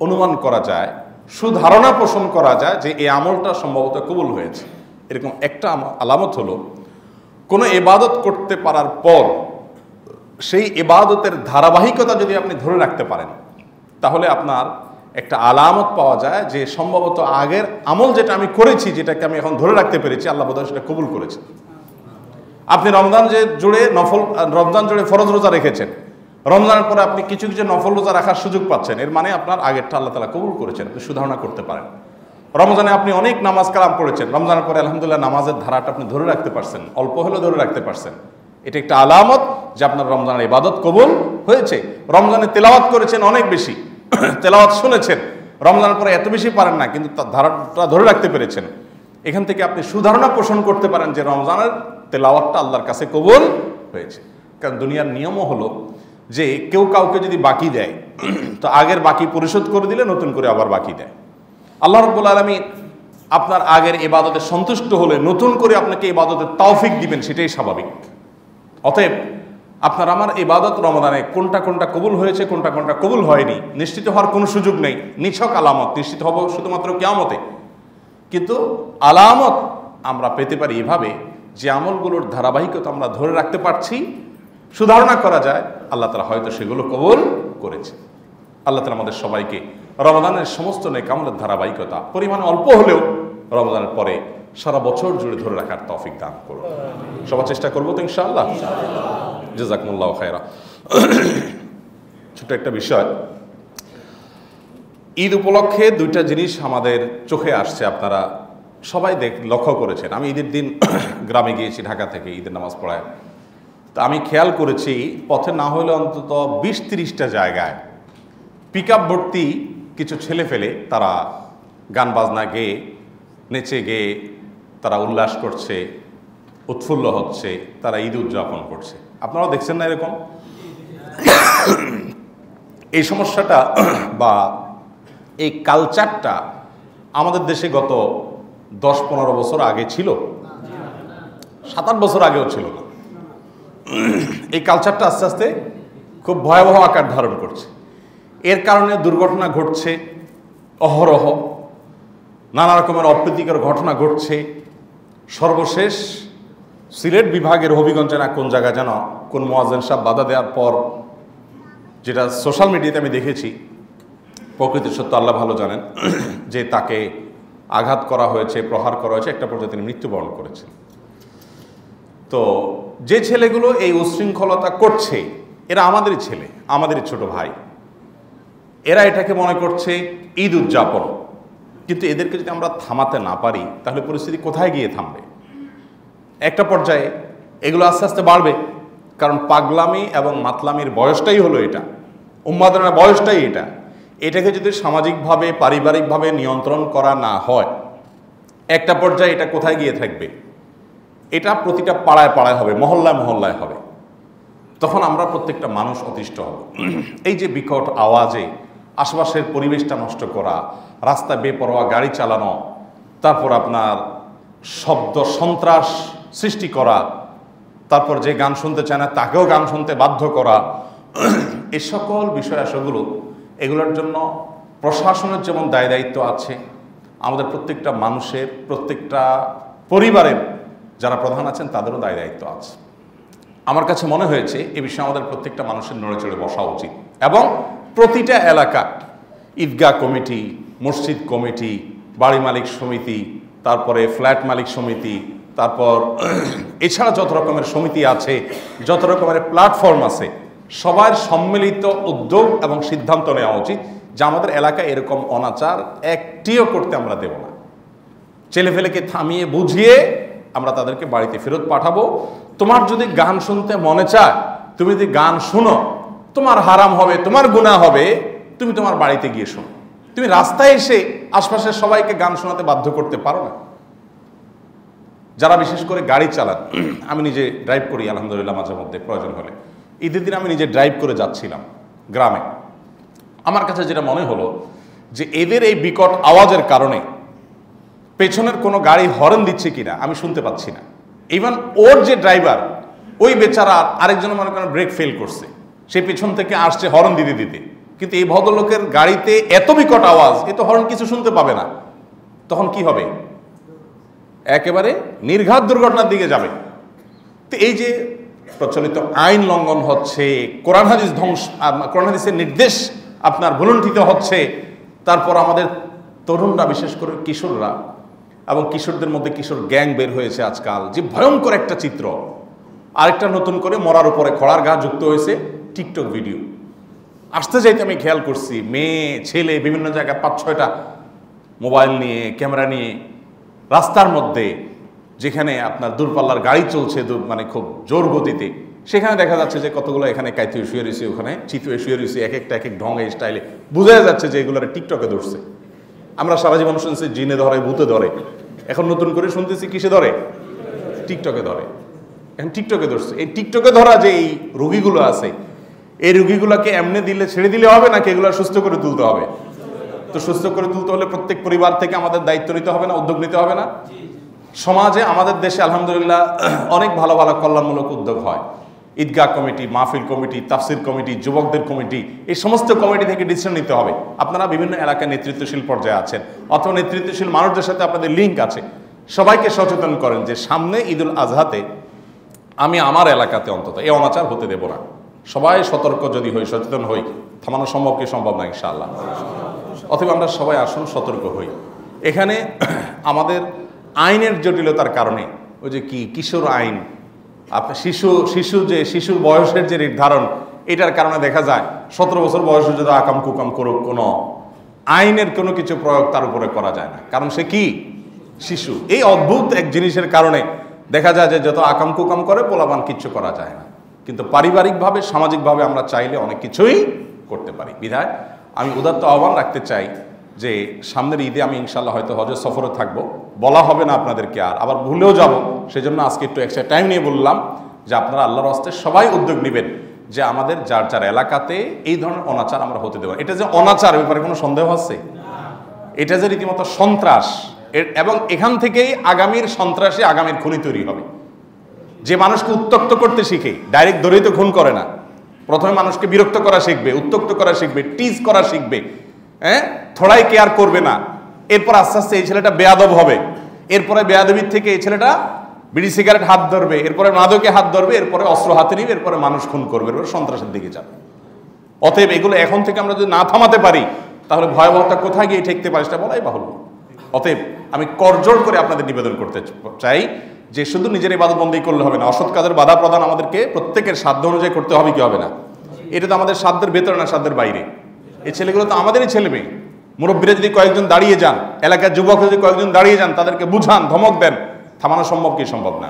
অনুমান করা যায়, সুধারণা পোষণ করা যায় যে এই আমলটা সম্ভবত কবুল হয়েছে। এরকম একটা আলামত হলো, কোনো এবাদত করতে পারার পর সেই এবাদতের ধারাবাহিকতা যদি আপনি ধরে রাখতে পারেন, তাহলে আপনার একটা আলামত পাওয়া যায় যে সম্ভবত আগের আমল যেটা আমি করেছি, যেটাকে আমি এখন ধরে রাখতে পেরেছি, আল্লাহ বোধহয় সেটা কবুল করেছে আপনি রমজান যে জুড়ে নফল, রমজান জুড়ে ফরজ রোজা রেখেছেন, রমজানের পরে আপনি কিছু কিছু নফল রোজা রাখার সুযোগ পাচ্ছেন, এর মানে আপনার আগেরটা আল্লাহ তালা কবুল করেছেন, আপনি সুধারণা করতে পারেন। রমজানে আপনি অনেক নামাজ কালাম করেছেন, রমজানের পরে আলহামদুলিল্লাহ নামাজের ধারাটা আপনি ধরে রাখতে পারছেন, অল্প হলেও ধরে রাখতে পারছেন। এটা একটা আলামত যে আপনার রমজানের ইবাদত কবুল হয়েছে। রমজানে তেলাওয়াত করেছেন অনেক বেশি। তেলাওয়াত শুনেছেন। রমজানের পরে এত বেশি পারেন না, কিন্তু তার ধারাটা ধরে রাখতে পেরেছেন। এখান থেকে আপনি সুধারণা পোষণ করতে পারেন যে রমজানের তেলাওয়াতটা আল্লাহর কাছে কবুল হয়েছে। কারণ দুনিয়ার নিয়মও হলো যে কেউ কাউকে যদি বাকি দেয়, তো আগের বাকি পরিশোধ করে দিলে নতুন করে আবার বাকি দেয়। আল্লাহ রব্বুল আলমী আপনার আগের এবাদতে সন্তুষ্ট হলে নতুন করে আপনাকে এবাদতের তৌফিক দিবেন, সেটাই স্বাভাবিক। অতএব আপনার আমার ইবাদত রমদানে কোনটা কোনটা কবুল হয়েছে, কোনটা কোনটা কবুল হয়নি, নিশ্চিত হওয়ার কোনো সুযোগ নেই। নিছক আলামত, নিশ্চিত হব শুধুমাত্র কেয়ামতে। কিন্তু আলামত আমরা পেতে পারি এভাবে যে আমলগুলোর ধারাবাহিকতা আমরা ধরে রাখতে পারছি, সুধারণা করা যায়, আল্লাহ তালা হয়তো সেগুলো কবুল করেছে। আল্লাহ তালা আমাদের সবাইকে রমদানের সমস্ত নেকামলের ধারাবাহিকতা, পরিমাণ অল্প হলেও রমদানের পরে সারা বছর জুড়ে ধরে রাখার তৌফিক দান করুন। সবার চেষ্টা করব তো ইনশাআল্লাহ। জাজাকমুল্লাহ খায়রা। ছোট একটা বিষয়। ঈদ উপলক্ষে দুইটা জিনিস আমাদের চোখে আসছে, আপনারা সবাই দেখ, লক্ষ্য করেছেন। আমি ঈদের দিন গ্রামে গিয়েছি, ঢাকা থেকে ঈদের নামাজ পড়ায়। তা আমি খেয়াল করেছি, পথে না হলে অন্তত বিশ তিরিশটা জায়গায় পিক আপ ভর্তি কিছু ছেলে ফেলে তারা গান বাজনা গেয়ে, নেচে গেয়ে তারা উল্লাস করছে, উৎফুল্ল হচ্ছে, তারা ঈদ উদযাপন করছে। আপনারাও দেখছেন না এরকম? এই সমস্যাটা বা এই কালচারটা আমাদের দেশে গত দশ পনেরো বছর আগে ছিল। সাত আট বছর আগেও ছিল না। এই কালচারটা আস্তে আস্তে খুব ভয়াবহ আকার ধারণ করছে। এর কারণে দুর্ঘটনা ঘটছে, অহরহ, নানা রকমের অপ্রীতিকর ঘটনা ঘটছে। সর্বশেষ সিলেট বিভাগের হবিগঞ্জে না কোন জায়গায় যেন কোন মোয়াজেন সাহেব বাধা দেওয়ার পর যেটা সোশ্যাল মিডিয়াতে আমি দেখেছি, প্রকৃতির সত্য আল্লাহ ভালো জানেন, যে তাকে আঘাত করা হয়েছে, প্রহার করা হয়েছে, একটা পর্যায়ে তিনি মৃত্যুবরণ করেছেন। তো যে ছেলেগুলো এই উশৃঙ্খলতা করছে, এরা আমাদেরই ছেলে, আমাদেরই ছোট ভাই। এরা এটাকে মনে করছে ঈদ উদযাপন। কিন্তু এদেরকে যদি আমরা থামাতে না পারি, তাহলে পরিস্থিতি কোথায় গিয়ে থামবে? একটা পর্যায়ে এগুলো আস্তে আস্তে বাড়বে, কারণ পাগলামি এবং মাতলামির বয়সটাই হলো এটা। উন্মাদনার বয়সটাই এটা। এটাকে যদি সামাজিকভাবে, পারিবারিকভাবে নিয়ন্ত্রণ করা না হয়, একটা পর্যায়ে এটা কোথায় গিয়ে থাকবে? এটা প্রতিটা পাড়ায় পাড়ায় হবে, মহল্লায় মহল্লায় হবে। তখন আমরা প্রত্যেকটা মানুষ অতিষ্ঠ হব। এই যে বিকট আওয়াজে আশপাশের পরিবেশটা নষ্ট করা রাস্তায় বেপরোয়া গাড়ি চালানো, তারপর আপনার শব্দ সন্ত্রাস সৃষ্টি করা, তারপর যে গান শুনতে চায় না তাকেও গান শুনতে বাধ্য করা, এ সকল বিষয় আসগুলো এগুলোর জন্য প্রশাসনের যেমন দায় দায়িত্ব আছে, আমাদের প্রত্যেকটা মানুষের, প্রত্যেকটা পরিবারের যারা প্রধান আছেন তাদেরও দায় দায়িত্ব আছে। আমার কাছে মনে হয়েছে এ বিষয়ে আমাদের প্রত্যেকটা মানুষের নড়ে চড়ে বসা উচিত এবং প্রতিটা এলাকা, ঈদগাহ কমিটি, মসজিদ কমিটি, বাড়ি মালিক সমিতি, তারপরে ফ্ল্যাট মালিক সমিতি, তারপর এছাড়া যত রকমের সমিতি আছে, যত রকমের প্ল্যাটফর্ম আছে, সবার সম্মিলিত উদ্যোগ এবং সিদ্ধান্ত নেওয়া উচিত যে আমাদের এলাকায় এরকম অনাচার একটিও করতে আমরা দেব না। ছেলেফেলেকে থামিয়ে বুঝিয়ে আমরা তাদেরকে বাড়িতে ফেরত পাঠাবো। তোমার যদি গান শুনতে মনে চায়, তুমি যদি গান শুনো তোমার হারাম হবে, তোমার গুণা হবে, তুমি তোমার বাড়িতে গিয়ে শোনো। তুমি রাস্তায় এসে আশপাশের সবাইকে গান শোনাতে বাধ্য করতে পারো না। যারা বিশেষ করে গাড়ি চালান, আমি নিজে ড্রাইভ করি, আলহামদুলিল্লাহ, মাঝে মধ্যে, প্রয়োজন হলে। ঈদের দিন আমি নিজে ড্রাইভ করে যাচ্ছিলাম গ্রামে। আমার কাছে যেটা মনে হলো, যে এদের এই বিকট আওয়াজের কারণে পেছনের কোনো গাড়ি হর্ন দিচ্ছে কিনা, আমি শুনতে পাচ্ছি না। ইভেন ওর যে ড্রাইভার ওই বেচারা আরেকজন মনে করেন ব্রেক ফেল করছে। সে পিছন থেকে আসছে হর্ন দিতে দিতে। কিন্তু এই ভদ্রলোকের গাড়িতে এত বিকট আওয়াজ, এ তো হর্ন কিছু শুনতে পাবে না। তখন কি হবে? একেবারে নির্ঘাত দুর্ঘটনার দিকে যাবে। তো এই যে প্রচলিত আইন লঙ্ঘন হচ্ছে, কোরআন হাদিস ধ্বংস কোরআন হাদিসের নির্দেশ আপনার ভুলুণ্ঠিত হচ্ছে, তারপর আমাদের তরুণরা, বিশেষ করে কিশোররা এবং কিশোরদের মধ্যে কিশোর গ্যাং বের হয়েছে আজকাল। যে ভয়ঙ্কর একটা চিত্র। আরেকটা নতুন করে মরার উপরে খড়ার গা যুক্ত হয়েছে। TikTok video. আসতে যাইতে আমি খেয়াল করছি, মেয়ে, ছেলে, বিভিন্ন জায়গায় পাঁচ, ছয়টা মোবাইল নিয়ে, ক্যামেরা নিয়ে, রাস্তার মধ্যে, যেখানে আপনার দূরপাল্লার গাড়ি চলছে মানে খুব জোর গতিতে, সেখানে দেখা যাচ্ছে যে কতগুলো এখানে কাইতে শুয়ে রয়েছে, ওখানে চিতুয়ে শুয়ে রয়েছে, এক একটা, এক এক ঢঙ্গে স্টাইলে। বোঝা যাচ্ছে যে এগুলোর টিকটকে ধরছে। আমরা সারা জীবন শুনছি, জিনে ধরে, ভূতে ধরে। এখন নতুন করে শুনতেছি, কিসে ধরে? টিকটকে ধরে। এখন টিকটকে ধরছে। এই টিকটকে ধরা যে এই রোগীগুলো আছে এই রোগীগুলোকে এমনি দিলে, ছেড়ে দিলে হবে নাকি এগুলো সুস্থ করে তুলতে হবে? তো সুস্থ করে তুলতে হলে প্রত্যেক পরিবার থেকে আমাদের দায়িত্ব নিতে হবে না, উদ্যোগ নিতে হবে না? সমাজে, আমাদের দেশে আলহামদুলিল্লাহ অনেক ভালো ভালো কল্যাণমূলক উদ্যোগ হয়। ঈদগাহ কমিটি, মাহফিল কমিটি, তাফসির কমিটি, যুবকদের কমিটি, এই সমস্ত কমিটি থেকে ডিসিশন নিতে হবে। আপনারা বিভিন্ন এলাকায় নেতৃত্বশীল পর্যায়ে আছেন, অথবা নেতৃত্বশীল মানুষদের সাথে আপনাদের লিঙ্ক আছে। সবাইকে সচেতন করেন যে সামনে ঈদুল আজহাতে আমি আমার এলাকাতে অন্তত এই অনাচার হতে দেব না। সবাই সতর্ক যদি হই, সচেতন হই। থামানো সম্ভব কি সম্ভব না, ইনশাআল্লাহ। অথবা আমরা সবাই আসুন, সতর্ক হই। এখানে আমাদের আইনের জটিলতার কারণে ওই যে কি, কিশোর আইন শিশু শিশু যে, শিশুর বয়সের যে নির্ধারণ, এটার কারণে দেখা যায় সতেরো বছর বয়সে যদি আকাম কুকাম করুক, কোনো আইনের কোনো কিছু প্রয়োগ তার উপরে করা যায় না। কারণ সে কি? শিশু। এই অদ্ভুত এক জিনিসের কারণে দেখা যায় যে যত আকাম কুকাম করে, পোলাপান কিচ্ছু করা যায় না। কিন্তু পারিবারিকভাবে, সামাজিকভাবে আমরা চাইলে অনেক কিছুই করতে পারি। বিধায় আমি উদাত্ত আহ্বান রাখতে চাই যে সামনের ঈদে আমি ইনশাল্লাহ হয়তো হজের সফরে থাকব। বলা হবে না আপনাদেরকে আর, আবার ভুলেও যাব। সেজন্য আজকে একটু এক্সট্রা টাইম নিয়ে বললাম যে আপনারা আল্লাহর হস্তে সবাই উদ্যোগ নেবেন যে আমাদের যার যার এলাকাতে এই ধরনের অনাচার আমরা হতে দেবো এটা যে অনাচার ব্যাপারে কোনো সন্দেহ আছে? এটা যে রীতিমতো সন্ত্রাস এবং এখান থেকেই আগামীর সন্ত্রাসে আগামীর খুনি তৈরি হবে। যে মানুষকে উত্তক্ত করতে শিখে ডাইরেক্ট ধরেই তো খুন করে না। প্রথমে মানুষকে বিরক্ত করা শিখবে উত্তক্ত করা শিখবে টিজ করা শিখবে হ্যাঁ? থোড়াই কেয়ার করবে না। এরপর আস্তে আস্তে এই ছেলেটা বেয়াদব হবে। এরপরে বেয়াদবির থেকে এই ছেলেটা বিড়ি সিগারেট হাত ধরবে, এরপরে মাদকে হাত ধরবে, এরপরে অস্ত্র হাতে নিবে, এরপরে মানুষ খুন করবে, এরপরে সন্ত্রাসের দিকে যাবে। অতএব এগুলো এখন থেকে আমরা যদি না থামাতে পারি, তাহলে ভয়াবহতা কোথায় গিয়ে ঠেকতে পারে সেটা বলাই বাহুল্য। অতএব আমি করজোর করে আপনাদের নিবেদন করতে চাই যে শুধু নিজের ইবাদতবন্দি করলে হবে না, অসৎ কাজের বাধা প্রদান আমাদেরকে প্রত্যেকের সাধ্য অনুযায়ী করতে হবে, কি হবে না? এটা তো আমাদের সাধ্যের ভেতরে না, সাধ্যের বাইরে। এই ছেলেগুলো তো আমাদেরই ছেলে মেয়ে। মুরব্বীরা যদি কয়েকজন দাঁড়িয়ে যান, এলাকার যুবক যদি কয়েকজন দাঁড়িয়ে যান, তাদেরকে বুঝান, ধমক দেন, থামানো সম্ভব কি সম্ভব না?